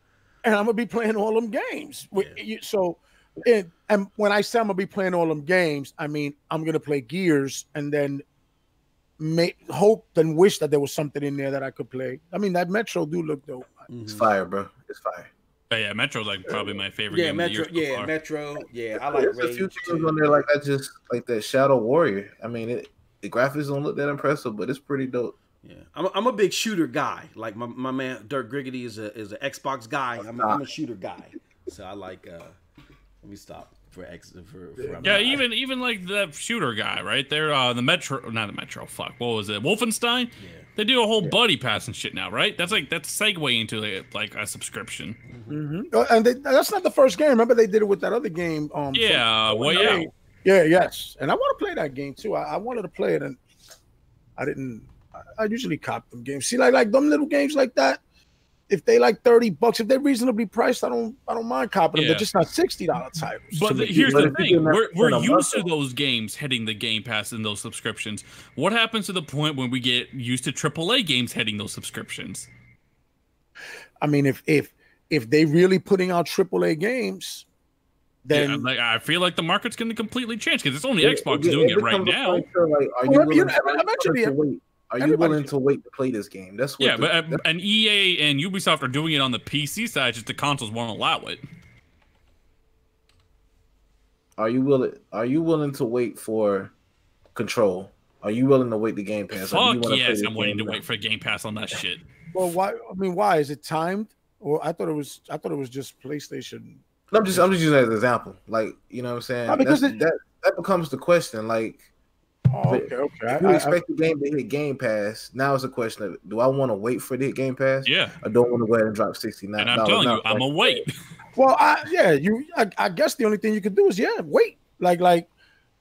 and I'm gonna be playing all them games. Yeah. So and, and when I say I'm gonna be playing all them games, I mean I'm gonna play Gears and then may hope and wish that there was something in there that I could play. I mean that Metro do look dope. It's fire, bro. It's fire. But yeah, Metro's like probably my favorite. Yeah, game Metro. Of the year so yeah, far. Metro. Yeah, I like There's a Rage. few games on there like that, just like that Shadow Warrior. I mean, it, the graphics don't look that impressive, but it's pretty dope. Yeah, I'm a, I'm a big shooter guy. Like my, my man Dirk Griggity is a is an Xbox guy. I'm, a- I'm a shooter guy, so I like. uh Let me stop for X for. for Yeah, even even like the shooter guy, right? They're uh the Metro, not the Metro. Fuck, what was it? Wolfenstein. Yeah. They do a whole buddy pass and shit now, right? That's like that's segue into like, like a subscription. Mm-hmm. And they, that's not the first game. Remember they did it with that other game. Um, Yeah, from- Way Out. Yeah, yes. And I want to play that game too. I, I wanted to play it and I didn't. I, I usually cop them games. See, like like them little games like that. If they like thirty bucks, if they're reasonably priced, I don't I don't mind copping them. They're just not sixty dollar titles. But the- here's but the thing: can we're, we're used to month- those games hitting the Game Pass and those subscriptions. What happens to the point when we get used to AAA games hitting those subscriptions? I mean, if if if they really putting out AAA games, then yeah, like I feel like the market's going to completely change because it's only It- Xbox it- doing it, becomes right now. point like, are you Well, you know, to- are you eventually, willing to wait? Are you everybody willing can- to wait to play this game? That's what. Yeah, the- but uh, that's- and EA and Ubisoft are doing it on the PC side, just the consoles won't allow it. are you willing? Are you willing to wait for Control? Are you willing to wait the Game Pass? Or you Fuck yes, I'm waiting to now? wait for a Game Pass on that shit. well, why? I mean, why is it timed? Or I thought it was. I thought it was just PlayStation. No, I'm just I'm just using that as an example. Like you know what I'm saying. No, because That's- it- that that becomes the question. Like Oh, okay, okay. I, if you I- expect the game to hit Game Pass, now it's a question of do I want to wait for the hit Game Pass? Yeah, I don't want to go ahead and drop sixty nine. and I'm telling you, I'm a wait. <laughs> Well, I yeah, you. I, I guess the only thing you could do is yeah, wait. Like like,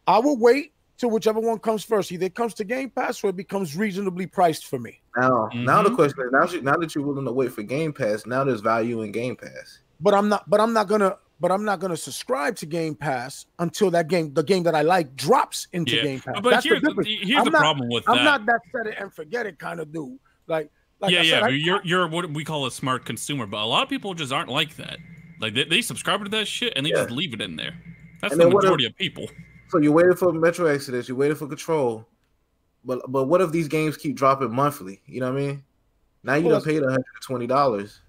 I will wait till whichever one comes first. Either it comes to Game Pass or it becomes reasonably priced for me. Now, now the Mhm. question is now, now that you're willing to wait for Game Pass, now there's value in Game Pass. But I'm not. But I'm not gonna. But I'm not gonna subscribe to Game Pass until that game, the game that I like, drops into Yeah, Game Pass. but That's the here's, the, here's I'm the not- problem with I'm that. not that set it and forget it kind of dude. Like like yeah, I yeah, said, I- you're you're what we call a smart consumer, but a lot of people just aren't like that. Like they, they subscribe to that shit and they Yeah. just leave it in there. That's And the then what if- majority of people. So you waited for Metro Exodus, you waited for Control, but but what if these games keep dropping monthly? You know what I mean? Now you Well, done paid one hundred twenty dollars.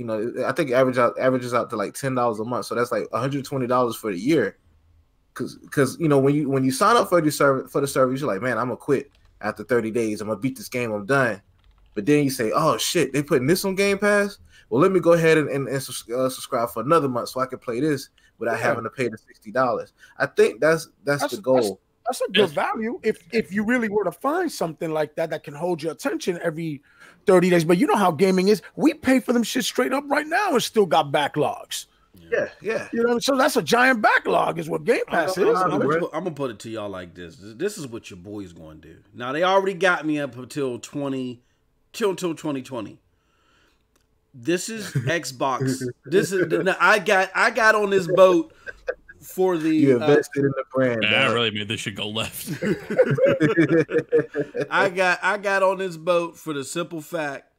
You know, I think average out averages out to like ten dollars a month, so that's like one hundred twenty dollars for the year. Cause, cause you know when you when you sign up for the service for the service, you're like, man, I'm gonna quit after thirty days. I'm gonna beat this game. I'm done. But then you say, oh shit, they putting this on Game Pass. Well, let me go ahead and, and, and uh, subscribe for another month so I can play this without Yeah. having to pay the sixty dollars. I think that's that's, That's- the goal. That's a good value if if you really were to find something like that that can hold your attention every 30 days. But you know how gaming is. We pay for them shit straight up right now and still got backlogs. yeah, yeah. You know, so that's a giant backlog, is what Game Pass I'm is. I'm, I'm gonna put, I'm gonna put it to y'all like this. This is what your boy's gonna do. Now they already got me up until twenty, till until twenty twenty. This is <laughs> Xbox. this is now, I got I got on this boat for the. You uh, invested in the brand. Yeah, I really made this should go left. <laughs> I got I got on this boat for the simple fact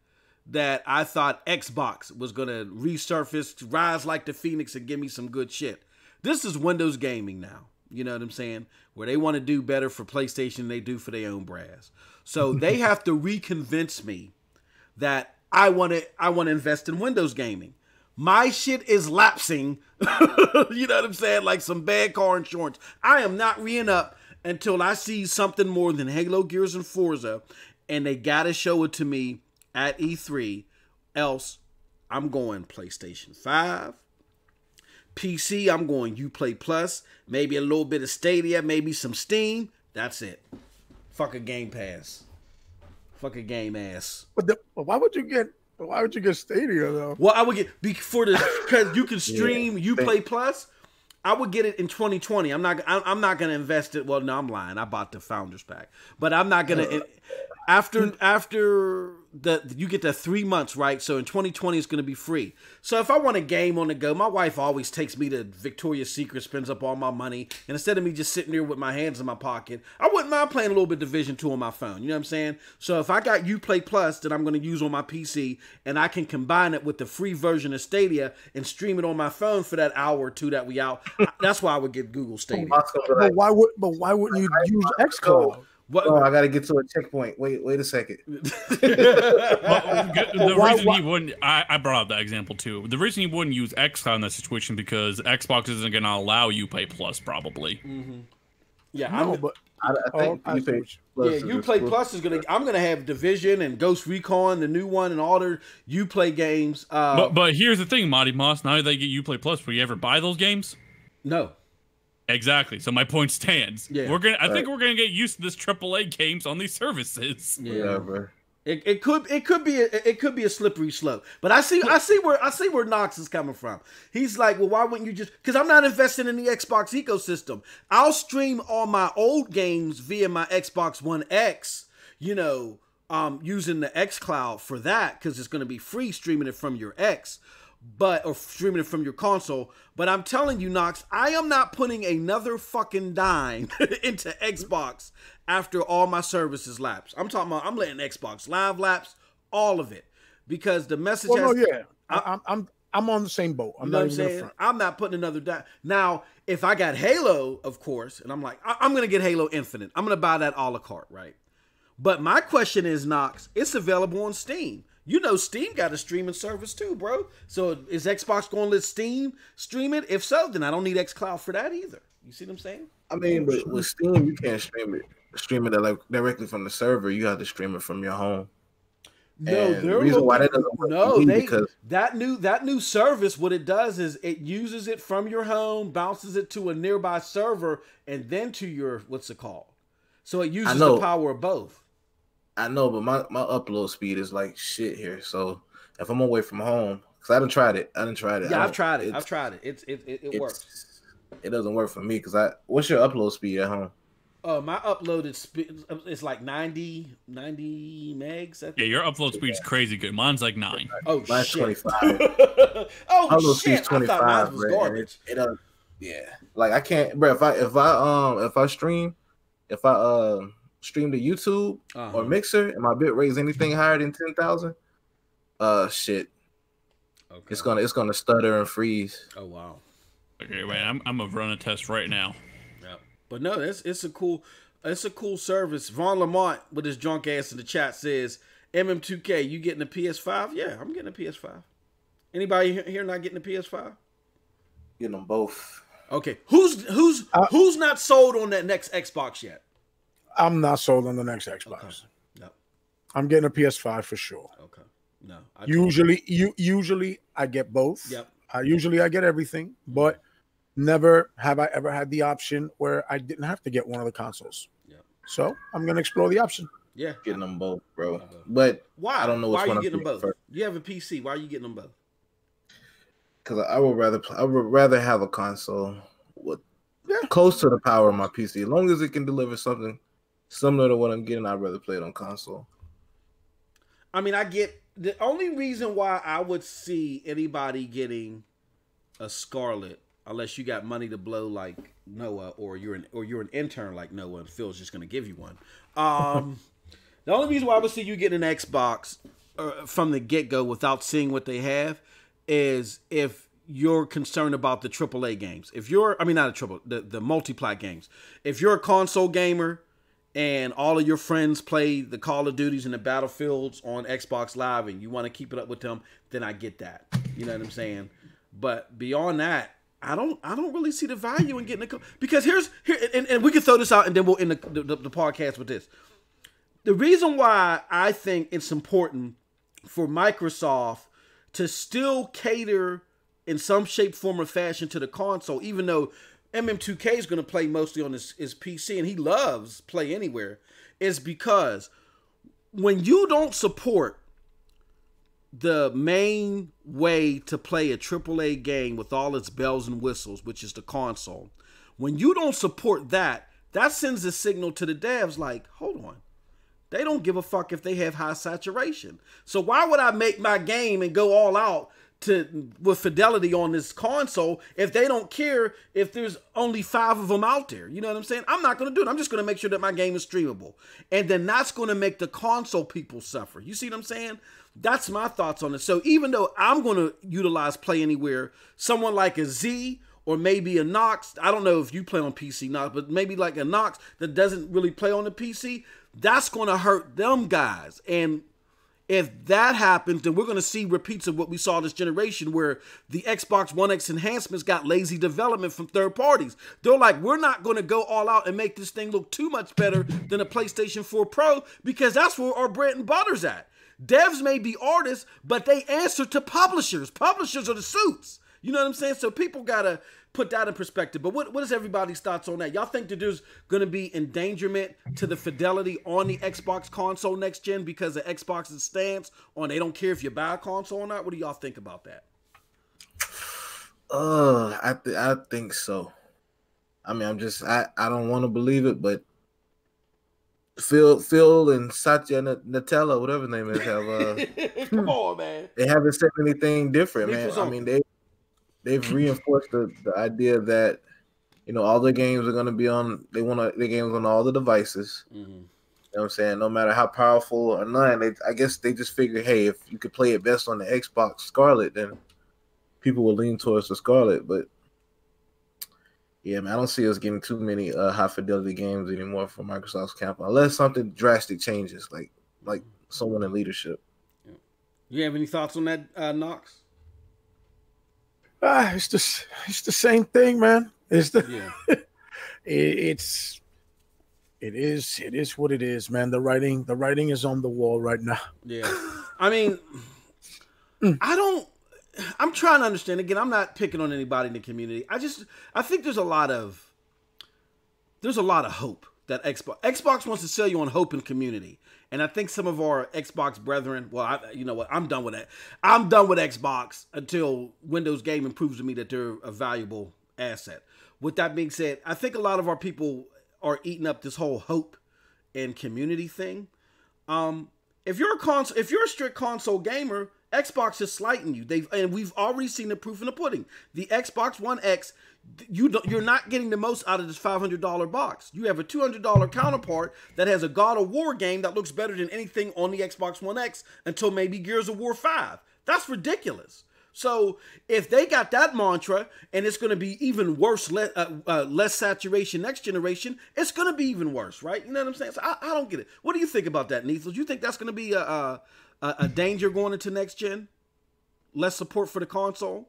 that I thought Xbox was gonna resurface, rise like the phoenix, and give me some good shit. This is Windows gaming now. You know what I'm saying? Where they want to do better for PlayStation than they do for their own brass. So <laughs> they have to reconvince me that I want to I want to invest in Windows gaming. My shit is lapsing. <laughs> you know what I'm saying? Like some bad car insurance. I am not re up until I see something more than Halo, Gears, and Forza, and they gotta show it to me at E3. Else, I'm going PlayStation 5. PC, I'm going Uplay Plus, maybe a little bit of Stadia, maybe some Steam. That's it. Fuck a Game Pass. Fuck a game ass. But, the, why would you get why would you get Stadia though? Well, I would get before the because you can <laughs> stream Uplay Plus. I would get it in 2020. I'm not. I'm I'm not gonna invest it. Well, no, I'm lying. I bought the Founders Pack, but I'm not gonna. Uh, after after the you get the three months right? So in 2020 it's going to be free. So if i want a game on the go my wife always takes me to victoria's secret spends up all my money and instead of me just sitting there with my hands in my pocket i wouldn't mind playing a little bit division 2 on my phone you know what i'm saying? So if i got uplay plus that i'm going to use on my pc and i can combine it with the free version of stadia and stream it on my phone for that hour or two that we out that's why i would get google stadia. But why would but why wouldn't you use xcloud what? Oh, I got to get to a checkpoint. Wait, wait a second. <laughs> the why, reason why? he wouldn't, I, I, brought up that example too. The reason he wouldn't use xCloud in that situation because Xbox isn't going to allow you Play Plus, probably. Mm-hmm. Yeah, no, but I, I think oh, Uplay Plus. Yeah, Uplay Plus is gonna. I'm gonna have Division and Ghost Recon, the new one, and all their Uplay games. Uh, but but here's the thing, Monty Moss. Now they get Uplay Plus, will you ever buy those games? No. Exactly. So my point stands. Yeah. We're gonna. I right. think we're gonna get used to this AAA games on these services. Yeah, bro. It, it could it could be a, it could be a slippery slope, but I see I see where I see where Knox is coming from. He's like, well, why wouldn't you just? Because I'm not investing in the Xbox ecosystem. I'll stream all my old games via my Xbox One X. You know, um, using the X Cloud for that because it's going to be free streaming it from your X but or streaming it from your console. But I'm telling you, Knox, I am not putting another fucking dime <laughs> into Xbox after all my services lapse. I'm talking about I'm letting Xbox Live lapse, all of it, because the message. Well, has, no, yeah, I, am I'm I'm on the same boat. I'm you know not I'm saying. I'm not putting another dime now. If I got Halo, of course, and I'm like, I, I'm gonna get Halo Infinite. I'm gonna buy that a la carte, right? But my question is, Knox, it's available on Steam. You know, Steam got a streaming service too, bro. So is Xbox going to let Steam stream it? If so, then I don't need XCloud for that either. You see what I'm saying? I mean, but with Steam, you can't stream it, stream it like directly from the server. You have to stream it from your home. No, the reason why that doesn't work no, they because that new that new service. What it does is it uses it from your home, bounces it to a nearby server, and then to your what's it called? So it uses the power of both. I know, but my, my upload speed is like shit here. So if I'm away from home, because I haven't tried it, I didn't try it. Yeah, I've tried it. I've tried it. It's it it, it works. It doesn't work for me because I. What's your upload speed at home? Uh, my uploaded speed it's like 90, 90 megs. Yeah, your upload speed's yeah. crazy good. Mine's like nine. Oh Mine's shit. 25. <laughs> oh upload shit! 25, I thought mine was garbage. It, it, uh, yeah, like I can't, bro. If I if I um if I stream, if I uh stream to YouTube uh-huh. or Mixer, and my bit rate is anything higher than ten thousand, uh, shit, okay. it's gonna it's gonna stutter and freeze. Oh wow. Okay, wait, I'm I'm gonna run a test right now. Yeah, but no, it's it's a cool it's a cool service. Vaughn Lamont with his drunk ass in the chat says, "MM2K, you getting a PS5? Yeah, I'm getting a PS5. Anybody here not getting a PS5? Getting them both. Okay, who's who's uh, who's not sold on that next Xbox yet? I'm not sold on the next Xbox. Okay. No. I'm getting a PS5 for sure. Okay. No. I usually, you usually I get both. Yep. I usually I get everything, but never have I ever had the option where I didn't have to get one of the consoles. Yep. So I'm gonna explore the option. Yeah. Getting them both, bro. Uh-huh. But why? I don't know why are you getting them both. First. You have a PC. Why are you getting them both? Because I would rather I would rather have a console with yeah. close to the power of my PC, as long as it can deliver something similar to what I'm getting, I'd rather play it on console. I mean, I get the only reason why I would see anybody getting a Scarlett, unless you got money to blow like Noah, or you're an or you're an intern like Noah, and Phil's just gonna give you one. Um, <laughs> the only reason why I would see you getting an Xbox uh, from the get go without seeing what they have is if you're concerned about the AAA games. If you're, I mean, not a triple, the the multiplat games. If you're a console gamer and all of your friends play the Call of Duties and the Battlefields on Xbox Live and you want to keep it up with them, then I get that. You know what I'm saying? But beyond that, I don't I don't really see the value in getting a because here's here and, and we can throw this out and then we'll end the, the, the podcast with this. The reason why I think it's important for Microsoft to still cater in some shape, form, or fashion to the console, even though MM2K is going to play mostly on his, his PC and he loves play anywhere is because when you don't support the main way to play a AAA game with all its bells and whistles, which is the console, when you don't support that, that sends a signal to the devs like, hold on, They don't give a fuck if they have high saturation. So why would I make my game and go all out to with fidelity on this console if they don't care if there's only five of them out there. You know what I'm saying? I'm not going to do it. I'm just going to make sure that my game is streamable. And then that's going to make the console people suffer. You see what I'm saying? That's my thoughts on it. So even though I'm going to utilize Play Anywhere, someone like a Z or maybe a Knox, I don't know if you play on PC Knox, but maybe like a Knox that doesn't really play on the PC, that's going to hurt them guys. And if that happens, then we're going to see repeats of what we saw this generation where the Xbox One X enhancements got lazy development from third parties. They're like, we're not going to go all out and make this thing look too much better than a PlayStation 4 Pro because that's where our bread and butter's at. Devs may be artists, but they answer to publishers. Publishers are the suits. You know what I'm saying? So people got to put that in perspective. But what, what is everybody's thoughts on that? Y'all think that there's going to be endangerment to the fidelity on the Xbox console next gen because of Xbox's stance on they don't care if you buy a console or not? What do y'all think about that? Uh, I th- I think so. I mean, I'm just I I don't want to believe it, but Phil Phil and Satya Nutella, whatever name is, have uh, <laughs> come on, man. They haven't said anything different, man. I mean, they they've reinforced the, the idea that you know all the games are going to be on they want to, the games on all the devices. Mm-hmm. you know what i'm saying? No matter how powerful or not they, i guess they just figure hey if you could play it best on the xbox scarlett then people will lean towards the scarlett. But yeah man i don't see us getting too many uh, high fidelity games anymore from microsoft's camp unless something drastic changes like like someone in leadership. Yeah. you have any thoughts on that uh, knox Ah, it's just it's the same thing, man. It's the yeah. <laughs> it, it's it is it is what it is, man. The writing the writing is on the wall right now. Yeah, I mean, mm. I don't. I'm trying to understand. Again, I'm not picking on anybody in the community. I just I think there's a lot of there's a lot of hope that Xbox Xbox wants to sell you on hope and community. And I think some of our Xbox brethren, well, I, you know what, I'm done with that. I'm done with Xbox until Windows Gaming proves to me that they're a valuable asset. With that being said, I think a lot of our people are eating up this whole hope and community thing. Um, if you're a console, if you're a strict console gamer, Xbox is slighting you. They've and we've already seen the proof in the pudding. The Xbox One X you don't, you're not getting the most out of this $500 box. You have a $200 counterpart that has a God of War game that looks better than anything on the Xbox One X until maybe Gears of War 5. That's ridiculous. So if they got that mantra and it's going to be even worse, le- uh, uh, less saturation next generation, it's going to be even worse, right? You know what I'm saying? So I, I don't get it. What do you think about that, Neethles? You think that's going to be a, a, a danger going into next gen? Less support for the console?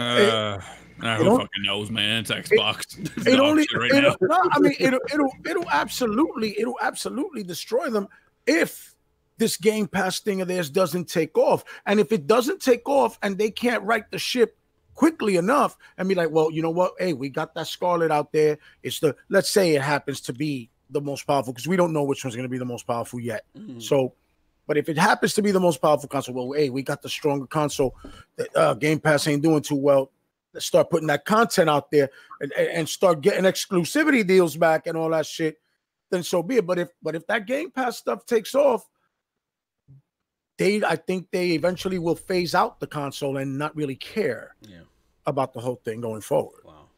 Uh, I who fucking knows, man? It's Xbox. <laughs> It, it only, right it'll, no, I mean, it'll, it'll, it'll absolutely, it'll absolutely destroy them if this Game Pass thing of theirs doesn't take off. And if it doesn't take off, and they can't right the ship quickly enough, and be like, well, you know what? Hey, we got that Scarlett out there. It's the, let's say it happens to be the most powerful because we don't know which one's going to be the most powerful yet. Mm-hmm. So but if it happens to be the most powerful console, well, hey, we got the stronger console. That uh, Game Pass ain't doing too well. Let's start putting that content out there and, and start getting exclusivity deals back and all that shit. Then so be it. But if but if that Game Pass stuff takes off, they I think they eventually will phase out the console and not really care yeah. about the whole thing going forward. Wow,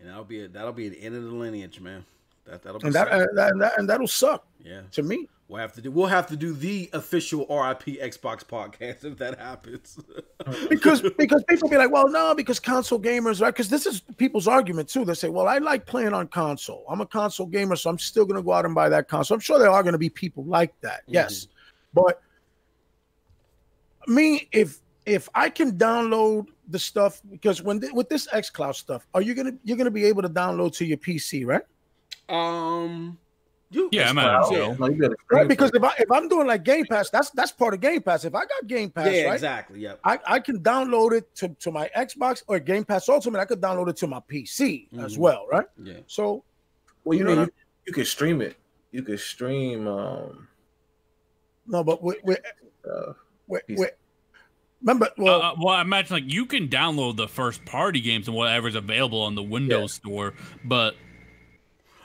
and that'll be a, that'll be the end of the lineage, man. That that'll be and that, uh, that, and that and that'll suck. Yeah, to me. We'll have to do. We'll have to do the official RIP Xbox podcast if that happens. <laughs> because because people be like, well, no, because console gamers, right? Because this is people's argument too. They say, well, I like playing on console. I'm a console gamer, so I'm still going to go out and buy that console. I'm sure there are going to be people like that. Mm-hmm. Yes, but me, if if I can download the stuff, because when with this XCloud stuff, are you gonna you're gonna be able to download to your PC, right? Um you, yeah, i'm might well. right, because if I if I'm doing like Game Pass, that's that's part of Game Pass. If I got Game Pass, yeah, right, exactly, yeah, I, I can download it to, to my Xbox or Game Pass Ultimate. I could download it to my PC mm-hmm. as well, right? Yeah. So, well, you, you know, you, you can stream it. You can stream. um No, but we we uh, we, we remember. Well, uh, well, I imagine like you can download the first party games and whatever's available on the Windows yeah. Store, but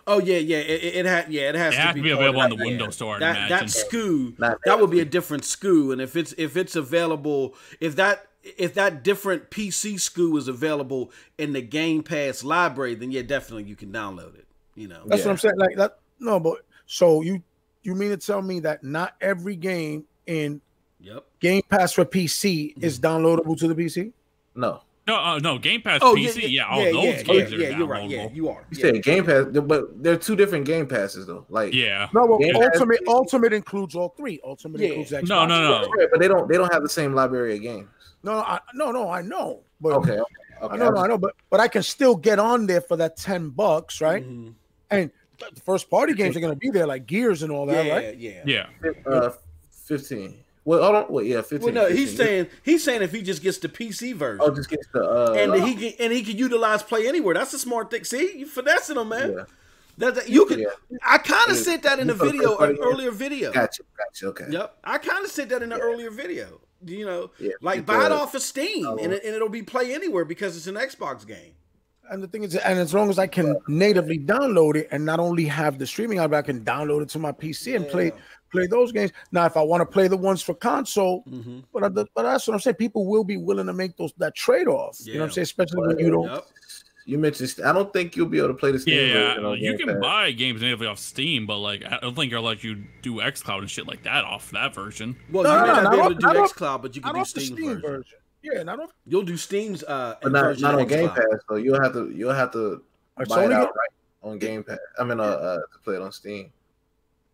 Oh yeah, yeah. It, it had yeah, it has, it to, be, be available on the Windows Store. That that SKU that would be a different SKU, and if it's if it's available, if that if that different PC SKU is available in the Game Pass library, then yeah, definitely you can download it. You know, that's yeah. what I'm saying. Like that. No, but so you you mean to tell me that not every game in Yep. Game Pass for PC mm-hmm. is downloadable to the PC? No. No, uh, no, Game Pass oh, PC, yeah, yeah, all yeah, those yeah, games yeah, yeah, you're right. Yeah, you are. You said Game Pass, but they're two different Game Passes though. Like, yeah, no, well, Ultimate, Pass, Ultimate includes all three. Ultimate includes Xbox. No, no, no, but they don't, they don't have the same library of games. No, I, no, no, I know, but okay, okay, okay. I know, I know, but but I can still get on there for that ten bucks, right? Mm-hmm. And the first party games are going to be there, like Gears and all that, yeah, right? Yeah, yeah. Uh, Fifteen. Well, hold on. Wait, yeah, fifteen. Well, no, 15. he's saying he's saying if he just gets the PC version, oh, just gets the uh, and he can and he can utilize Play Anywhere. That's a smart thing. See, you finessing him, man. Yeah. That, that, you can. Yeah. I kind of said that in the video, an earlier video. Gotcha, gotcha. Okay. Yep, I kind of said that in the yeah. earlier video. You know, yeah, like buy it off of Steam, oh. and, it, and it'll be Play Anywhere because it's an Xbox game. And the thing is, and as long as I can natively download it and not only have the streaming out, but I can download it to my PC and play play those games. Now, if I want to play the ones for console, mm-hmm. but I, but that's what I'm saying. People will be willing to make those that trade off. Yeah. You know what I'm saying? Especially when you don't. Yep. You mentioned. I don't think you'll be able to play the Steam. Yeah, you can Pass. buy games natively off Steam, but like I don't think you'll let you do XCloud and shit like that off that version. Well, no, you no, may not be able to do XCloud, but you can do Steam, Steam version. version. Yeah, not off. You'll do Steam's, uh, but not, not on Game Pass. So you'll have to you'll have to buy it outright on Game Pass. I mean, uh, uh, to play it on Steam.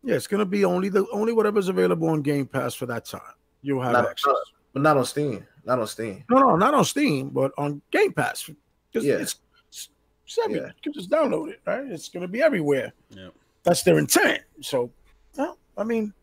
Yeah, it's gonna be only the only whatever's available on Game Pass for that time. You'll have not, access, but not on Steam. Not on Steam. No, no, not on Steam, but on Game Pass. Yeah. It's, it's, it's every, yeah. You can just download it, right? It's gonna be everywhere. Yeah, that's their intent. So, well, I mean,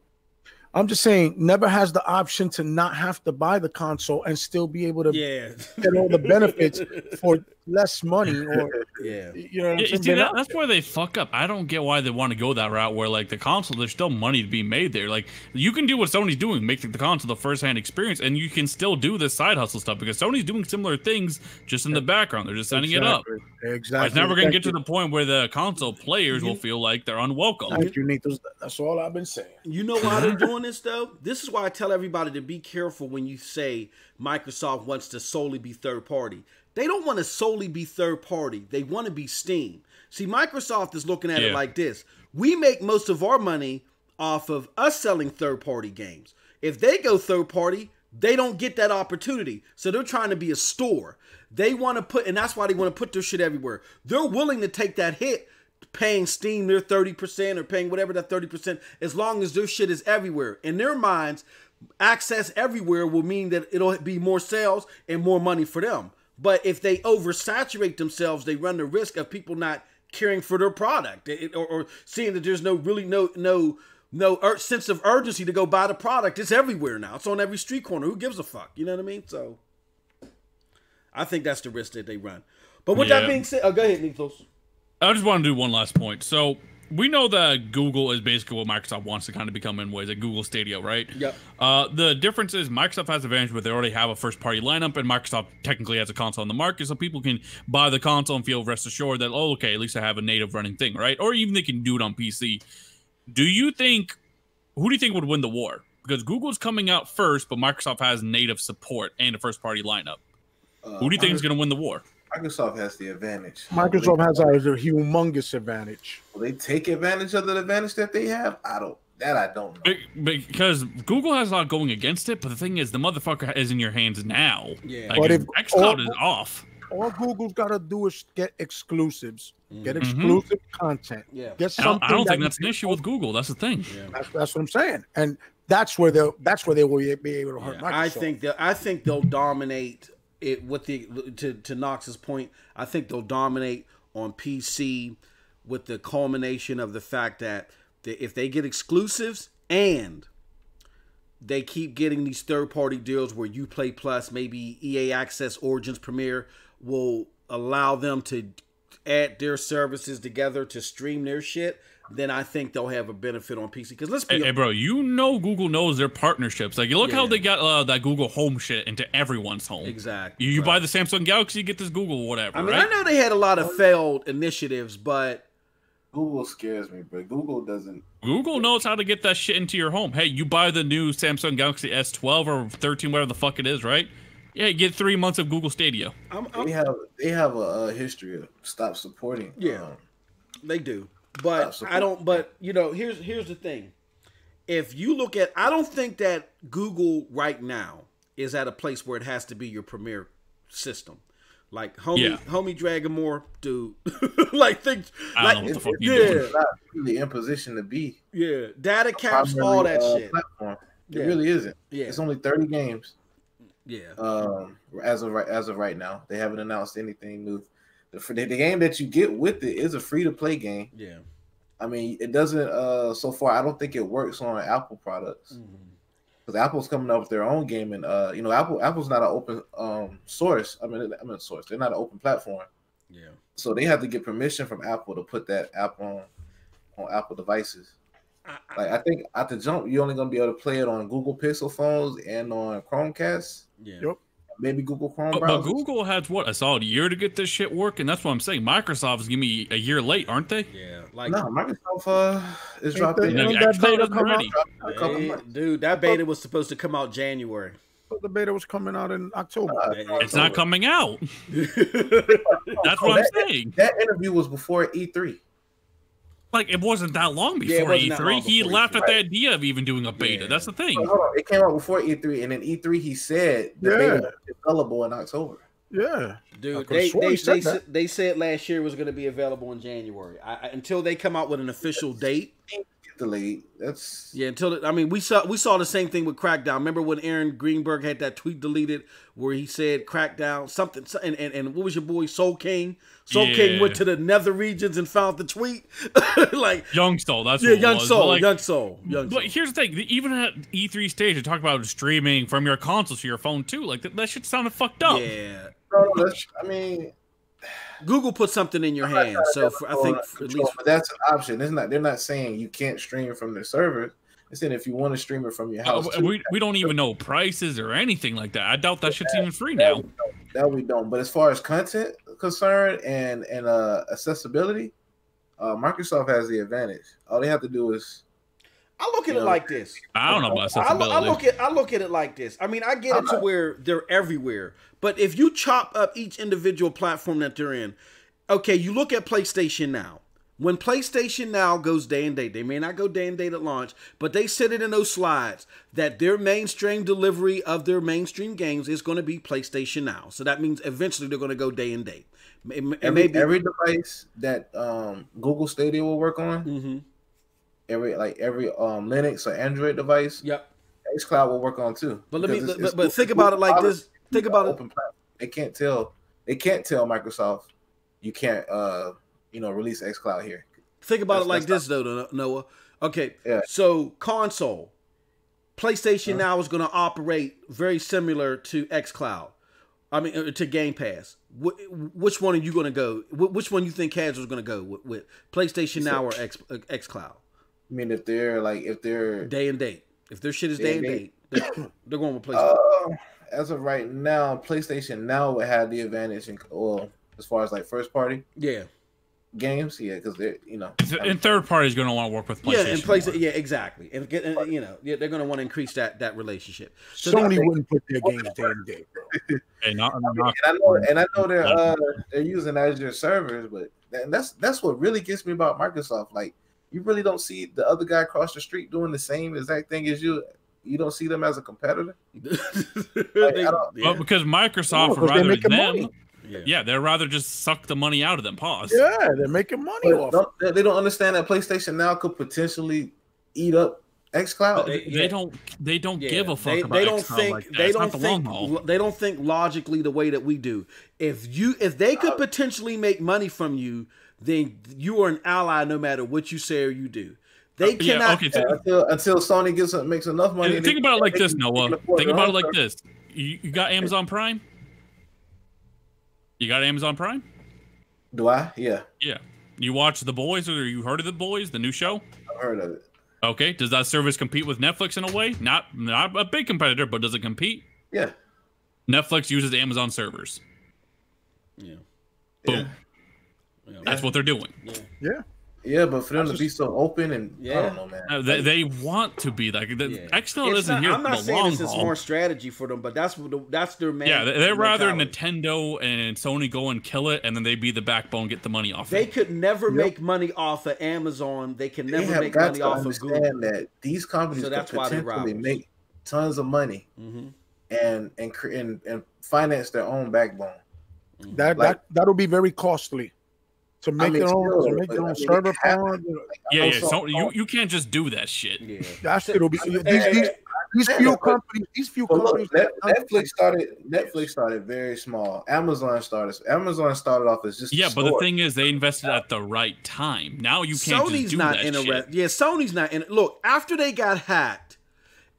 I'm just saying, never has the option to not have to buy the console and still be able to yeah. get all the benefits for less money. <laughs> Or yeah, you know, yeah, see, that, that's where they fuck up. I don't get why they want to go that route. Where like the console, there's still money to be made there. Like you can do what Sony's doing, make the console the first hand experience, and you can still do the side hustle stuff because Sony's doing similar things just in the background. They're just setting exactly. it up. Exactly. It's never going to get to the point where the console players will feel like they're unwelcome. Thank you, Nitos. That's all I've been saying. You know why they're doing this though? This is why I tell everybody to be careful when you say Microsoft wants to solely be third party. They don't want to solely be third party. They want to be Steam. See, Microsoft is looking at yeah. it like this. We make most of our money off of us selling third party games. If they go third party, they don't get that opportunity. So they're trying to be a store. They want to put, and that's why they want to put their shit everywhere. They're willing to take that hit paying Steam their 30% or paying whatever that 30% as long as their shit is everywhere. In their minds, access everywhere will mean that it'll be more sales and more money for them. But if they oversaturate themselves, they run the risk of people not caring for their product it, or, or, seeing that there's no really no no no ur- sense of urgency to go buy the product. It's everywhere now. It's on every street corner. Who gives a fuck? You know what I mean? So I think that's the risk that they run. But with yeah. that being said, oh, go ahead, Nitos. I just want to do one last point. So we know that Google is basically what Microsoft wants to kind of become in ways, like Google Stadia, right? Yep. Uh, the difference is Microsoft has advantage where they already have a first party lineup, and Microsoft technically has a console on the market, so people can buy the console and feel rest assured that, oh, okay, at least I have a native running thing, right? Or even they can do it on PC. Do you think, who do you think would win the war? Because Google's coming out first, but Microsoft has native support and a first party lineup. Uh, who do you think is going to win the war? Microsoft has the advantage. Microsoft has a, humongous advantage. Will they take advantage of the advantage that they have? I don't. That I don't know. Because Google has a lot going against it, but the thing is, the motherfucker is in your hands now. Yeah. Like, but if XCloud is off. All Google's got to do is get exclusives, mm-hmm. get exclusive mm-hmm. content. Yeah. Get something. I don't, I don't think that's an issue with Google. That's the thing. Yeah. That's, that's what I'm saying, and that's where they'll. That's where they will be able to hurt yeah. Microsoft. I think that I think they'll dominate it with the to to Knox's point, I think they'll dominate on PC with the culmination of the fact that if they get exclusives and they keep getting these third party deals where Uplay Plus, maybe EA Access Origins Premier will allow them to add their services together to stream their shit then I think they'll have a benefit on PC. Because let's be, hey, hey, bro, you know Google knows their partnerships. Like, you look yeah. how they got uh, that Google Home shit into everyone's home. Exactly. You, you right. buy the Samsung Galaxy, you get this Google whatever. I mean, right? I know they had a lot of failed initiatives, but Google scares me, but Google doesn't. Google knows how to get that shit into your home. Hey, you buy the new Samsung Galaxy S12 or 13, whatever the fuck it is, right? Yeah, you get three months of Google Stadia. I'm, I'm, They have they have a, uh history of stop supporting. Yeah. um, They do, but Absolutely. I don't. But you know, here's here's the thing. If you look at, I don't think that Google right now is at a place where it has to be your premier system. Like homie, Yeah. homie Dragonmore, dude. <laughs> like think, I like don't know what the fuck yeah, you doing. it's not really in position to be yeah, data caps primary, all that uh, shit. Platform. It Yeah. really isn't. Yeah, It's only thirty games. yeah, Um, as of right as of right now, they haven't announced anything new. The, the, the game that you get with it is a free to play game. yeah. I mean, it doesn't. Uh, so far, I don't think it works on Apple products because Apple's coming up with their own game, and uh, you know, Apple Apple's not an open um source. I mean, I mean source. They're not an open platform, Yeah. so they have to get permission from Apple to put that app on on Apple devices. I, I, Like I think at the jump, you're only gonna be able to play it on Google Pixel phones and on Chromecast, yeah. Yep. Maybe Google Chrome But, but. Google has what a solid year to get this shit working. That's what I'm saying. Microsoft is giving me a year late, aren't they? Yeah. Like, No, Microsoft uh, is dropping. they- No, When xCloud that beta isn't come out, ready. a couple dude, that beta was supposed to come out January. But the beta was coming out in October. Uh, It's not coming out. yeah, <laughs> That's Oh, what I'm that- saying. That interview was before E E3. Like it wasn't that long before wasn't that long E3. He before laughed E3. at the idea of even doing a beta. Yeah. That's the thing. Hold on, it came out before E3, and then E3 he said the Yeah. beta was available in October. Yeah. Dude, they they, said they, they said last year was going to be available in January. I, I- until they come out with an official date. Get delayed. That's Yeah, until the, I mean we saw we saw the same thing with Crackdown. Remember when Aaron Greenberg had that tweet deleted where he said Crackdown something and and, and what was your boy Soul King? Soul King went to the nether regions and found the tweet. <laughs> like Young Soul. That's yeah, what it young was. soul, like, young soul, young soul. But here's the thing: even at E3 stage, they talk about streaming from your console to your phone too. Like that, that shit sounded fucked up. Yeah, no, no, that's. I mean, Google put something in your I'm hand, so for, I think for at control, least but that's an option. It's not. They're not saying you can't stream from their server. They're saying if you want to stream it from your Uh, house, too, we, we don't even know prices or anything like that. I doubt that shit's even free that now. we. That we don't. But as far as content concerned and and uh accessibility, uh Microsoft has the advantage. All they have to do is I look at it like this. I don't know about I, accessibility. I look at I look at it like this. I mean, I get it to where they're everywhere, but if you chop up each individual platform that they're in, okay, you look at PlayStation Now. When PlayStation Now goes day and date, they may not go day and date at launch, but they said it in those slides that their mainstream delivery of their mainstream games is going to be PlayStation Now. So that means eventually they're going to go day and date. It, it every may be, every device that um Google Stadia will work on, Mhm. Every like every um Linux or Android device, Yep. xCloud will work on too. But let me, Because but, it's- it's but think about it like this. Think about it. platform. They can't tell. They can't tell Microsoft you can't uh you know release xCloud here. Think about That's- it like this, though, Noah. Okay, Yeah. so console, PlayStation Uh-huh. now is going to operate very similar to XCloud. I mean, uh, to Game Pass. Wh- which one are you going to go? wh- Which one you think casual is going to go with, with PlayStation Now or X uh, XCloud? I mean, if they're like if they're Day and date. If their shit is Day day and and date. date, they're, they're going with PlayStation. uh, as of right now, PlayStation now would have the advantage in well as far as like first party yeah, games, yeah, because they're you know And third party's going to want to work with PlayStation. yeah, and PlayStation. more. Yeah, exactly. And get, uh, you know, yeah, they're going to want to increase that that relationship. So Sony they- wouldn't put their games day and date, bro. Hey, not, not, and I know and I know they're uh they're using Azure servers, but and that's that's what really gets me about Microsoft. Like you really don't see the other guy across the street doing the same exact thing as you. You don't see them as a competitor. <laughs> They- yeah, Well, because Microsoft No, would 'cause they're rather than them. yeah. Yeah, they'd rather just suck the money out of them. Pause. Yeah, they're making money But off. don't- they- they don't understand that PlayStation now could potentially eat up XCloud. They, yeah. they don't. They don't Yeah, give a fuck they, about they don't xCloud think like that. they It's don't the long haul. think they don't think logically the way that we do. If you if they Uh, could potentially make money from you, then you are an ally no matter what you say or you do. They Uh, yeah, cannot. okay. Yeah, until until Sony gets makes enough money. Think about it like this, can- Noah. they can afford Think about it like this. You, you got Amazon Prime? You got Amazon Prime? Do I? Yeah, Yeah. You watch The Boys or you heard of The Boys, the new show? I've heard of it. Okay. Does that service compete with Netflix in a way? Not not a big competitor, but does it compete? Yeah, Netflix uses Amazon servers. yeah. Boom. Yeah. That's what they're doing. Yeah. Yeah, but for them just, to be so open and yeah, I don't know, man. Uh, they, they want to be like the yeah. XFL isn't here. I'm not saying this is more strategy for them, but that's what the, that's their main. Yeah, they're rather Nintendo and Sony go and kill it, and then they be the backbone, get the money off. They it. could never yep. make money off of Amazon. They can never they make money off of Google. That these companies so that's why potentially make tons of money mm-hmm. and, and and and finance their own backbone. That like, that that'll be very costly to make I mean, their own to make their own server farm. Yeah, yeah. So you, you can't just do that shit. Yeah, that's it'll be these, these, these few companies. These few companies. Look, Netflix started. Netflix started very small. Amazon started. Amazon started off as just yeah. But the thing is, they invested at the right time. Now you can't. Sony's not interested. Yeah, Sony's not in. Look, after they got hacked,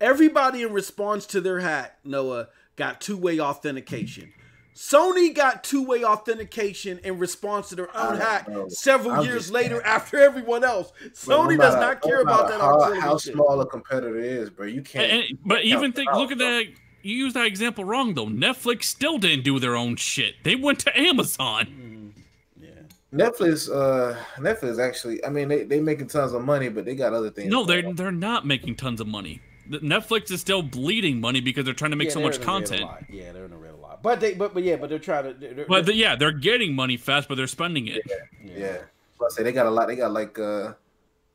everybody in response to their hack, Noah got two way authentication. Sony got two-way authentication in response to their own hack know. several I'm years later saying. after everyone else. Sony does not care about that. How, how small a competitor is, bro. You can't. And, and, but even think, look at that. You use that example wrong though. Netflix still didn't do their own shit. They went to Amazon. Mm, yeah. Netflix, uh, Netflix actually. I mean, they they making tons of money, but they got other things. No, they're they're not making tons of money. Netflix is still bleeding money because they're trying to make yeah, so much content. Yeah, they're in a red but they, but, but yeah, but they're trying to. They're, but the, yeah, they're getting money fast, but they're spending it. Yeah, yeah. yeah. I say they got a lot. They got like, uh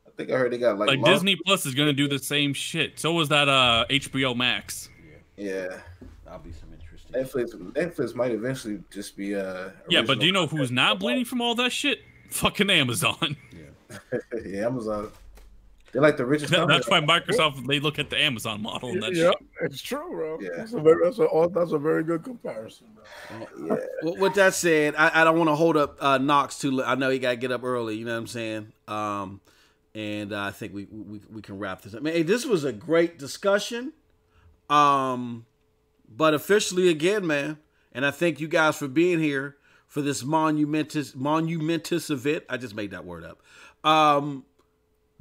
I think I heard they got like. Like Disney Plus is gonna do the same shit. So was that uh HBO Max. Yeah. Yeah. I'll be some interesting. Netflix, Netflix might eventually just be uh. Yeah, but do you know who's not bleeding from all that shit? Fucking Amazon. Yeah. <laughs> yeah, Amazon. They're like the richest. that's why Microsoft they look at the Amazon model. And that yeah, it's true, bro. Yeah, that's a very that's a, that's a very good comparison. Bro. Yeah. Well, with that said, I, I don't want to hold up uh, Knox too. I know he got to get up early. You know what I'm saying? Um, and uh, I think we, we we can wrap this up. Man, hey, this was a great discussion. Um, but officially again, man, and I thank you guys for being here for this monumentous monumentous event. I just made that word up. Um,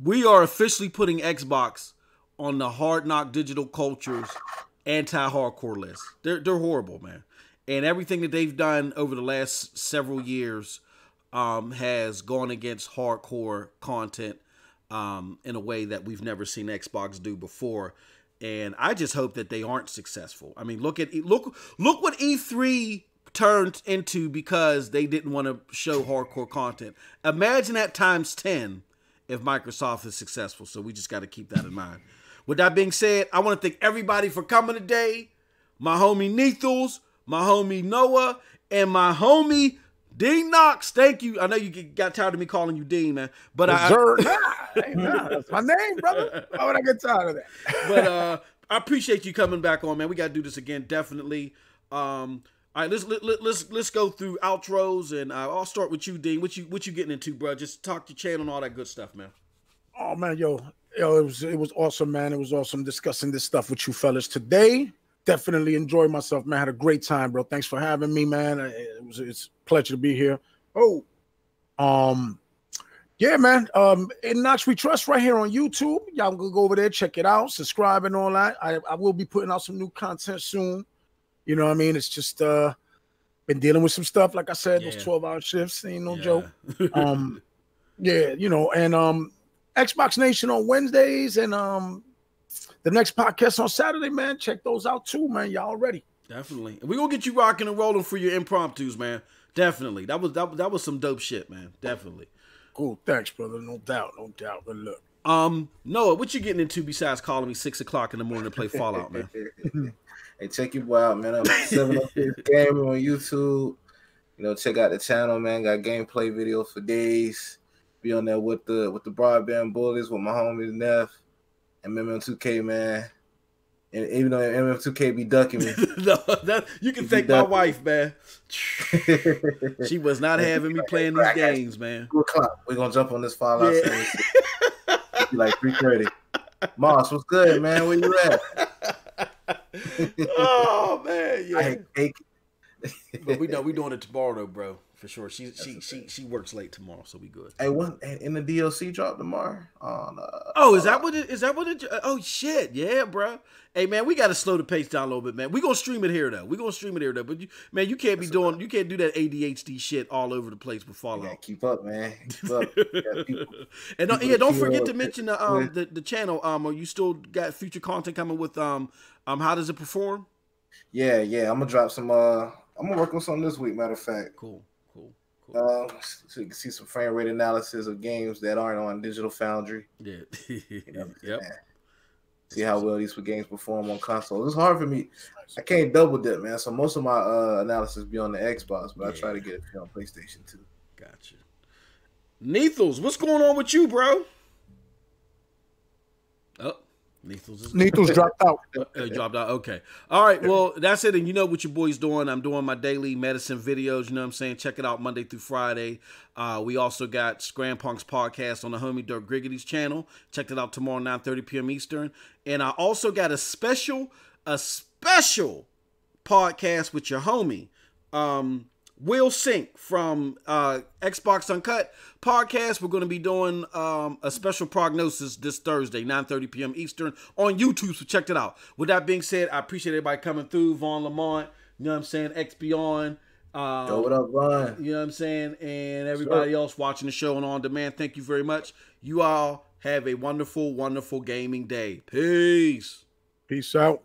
we are officially putting Xbox on the Hard Knock Digital Culture's anti-hardcore list. They're they're horrible, man. And everything that they've done over the last several years um, has gone against hardcore content um, in a way that we've never seen Xbox do before. And I just hope that they aren't successful. I mean, look at look look what E3 turned into because they didn't want to show hardcore content. Imagine that times 10 if Microsoft is successful. So we just got to keep that in mind. With that being said, I want to thank everybody for coming today. My homie Neethles, my homie Noah, and my homie Dean Knox. Thank you. I know you got tired of me calling you Dean, man. But I, <laughs> nah, that's my name, brother. Why would I get tired of that? but <laughs> uh, I appreciate you coming back on, man. We got to do this again, definitely. Um, all right, let's let, let, let's let's go through outros, and uh, I'll start with you, Dean. What you what you getting into, bro? Just talk your channel and all that good stuff, man. Oh man, yo, yo, it was it was awesome, man. It was awesome discussing this stuff with you fellas today. Definitely enjoyed myself, man. Had a great time, bro. Thanks for having me, man. It was it's a pleasure to be here. Oh, um, yeah, man. Um, in Knox We Trust right here on YouTube. Y'all can go over there, check it out, subscribe and all that. I, I will be putting out some new content soon. You know what I mean? It's just uh been dealing with some stuff, like I said, yeah. those 12 hour shifts, ain't no yeah. joke. <laughs> Um yeah, you know, and um Xbox Nation on Wednesdays and um the next podcast on Saturday, man. Check those out too, man. Y'all ready? Definitely. We're gonna get you rocking and rolling for your impromptus, man. Definitely. That was that, that was some dope shit, man. Definitely. Cool. Thanks, brother. No doubt. No doubt. Good luck. Um, Noah, what you getting into besides calling me six o'clock in the morning to play Fallout, man? <laughs> Hey, check your boy out, man. I'm 706 <laughs> Gamer on YouTube. You know, check out the channel, man. Got gameplay videos for days. Be on there with the with the broadband bullies with my homies Neff and MM2K, man. And even though MM2K be ducking me, <laughs> no, that, you can thank my wife, man. <laughs> she was not having me playing these games, man. Two o'clock. We're gonna jump on this Fallout. Yeah. like three thirty. Mos, what's good, man? Where you at? <laughs> oh man, yeah. I hate <laughs> but we know we doing it tomorrow though, bro. for sure. She she she she works late tomorrow, so we good. Hey, one in the DLC drop tomorrow on. Uh, oh, is that what it is? That what it? Oh shit, yeah, bro. Hey man, we got to slow the pace down a little bit, man. We gonna stream it here though. We gonna stream it here though. But you, man, you can't be doing, you can't do that ADHD shit all over the place with Fallout. keep up, man. Keep up. <laughs> and don't, yeah, don't forget to mention the um the, the channel. Um, are you still got future content coming with um um how does it perform? Yeah, yeah. I'm gonna drop some. uh I'm gonna work on something this week. Matter of fact. Cool. Cool. cool. Uh, so you can see some frame rate analysis of games that aren't on Digital Foundry. Yeah. you know, <laughs> yep. Man see how well these games perform on consoles. It's hard for me. I can't double dip, man. So most of my uh, analysis be on the Xbox, but yeah. I try to get it on PlayStation too. Gotcha. Neethles, what's going on with you, bro? Oh, Neethles <laughs> dropped out. Uh, dropped out. Okay. All right. Well, that's it. And you know what your boy's doing. I'm doing my daily medicine videos. You know what I'm saying? Check it out Monday through Friday. Uh, we also got Scram Punk's podcast on the homie Dirk Griggity's channel. Check it out tomorrow, 9 30 p.m. Eastern. And I also got a special, a special podcast with your homie. Um, Will Sink from uh, Xbox Uncut podcast. We're going to be doing um, a special prognosis this Thursday, 9:30 p.m. Eastern on YouTube. So check it out. With that being said, I appreciate everybody coming through. Vaughn Lamont, you know what I'm saying? X Beyond. Um, Yo, what up, Vaughn? You know what I'm saying? And everybody sure. else watching the show and on demand. Thank you very much. You all have a wonderful, wonderful gaming day. Peace. Peace out.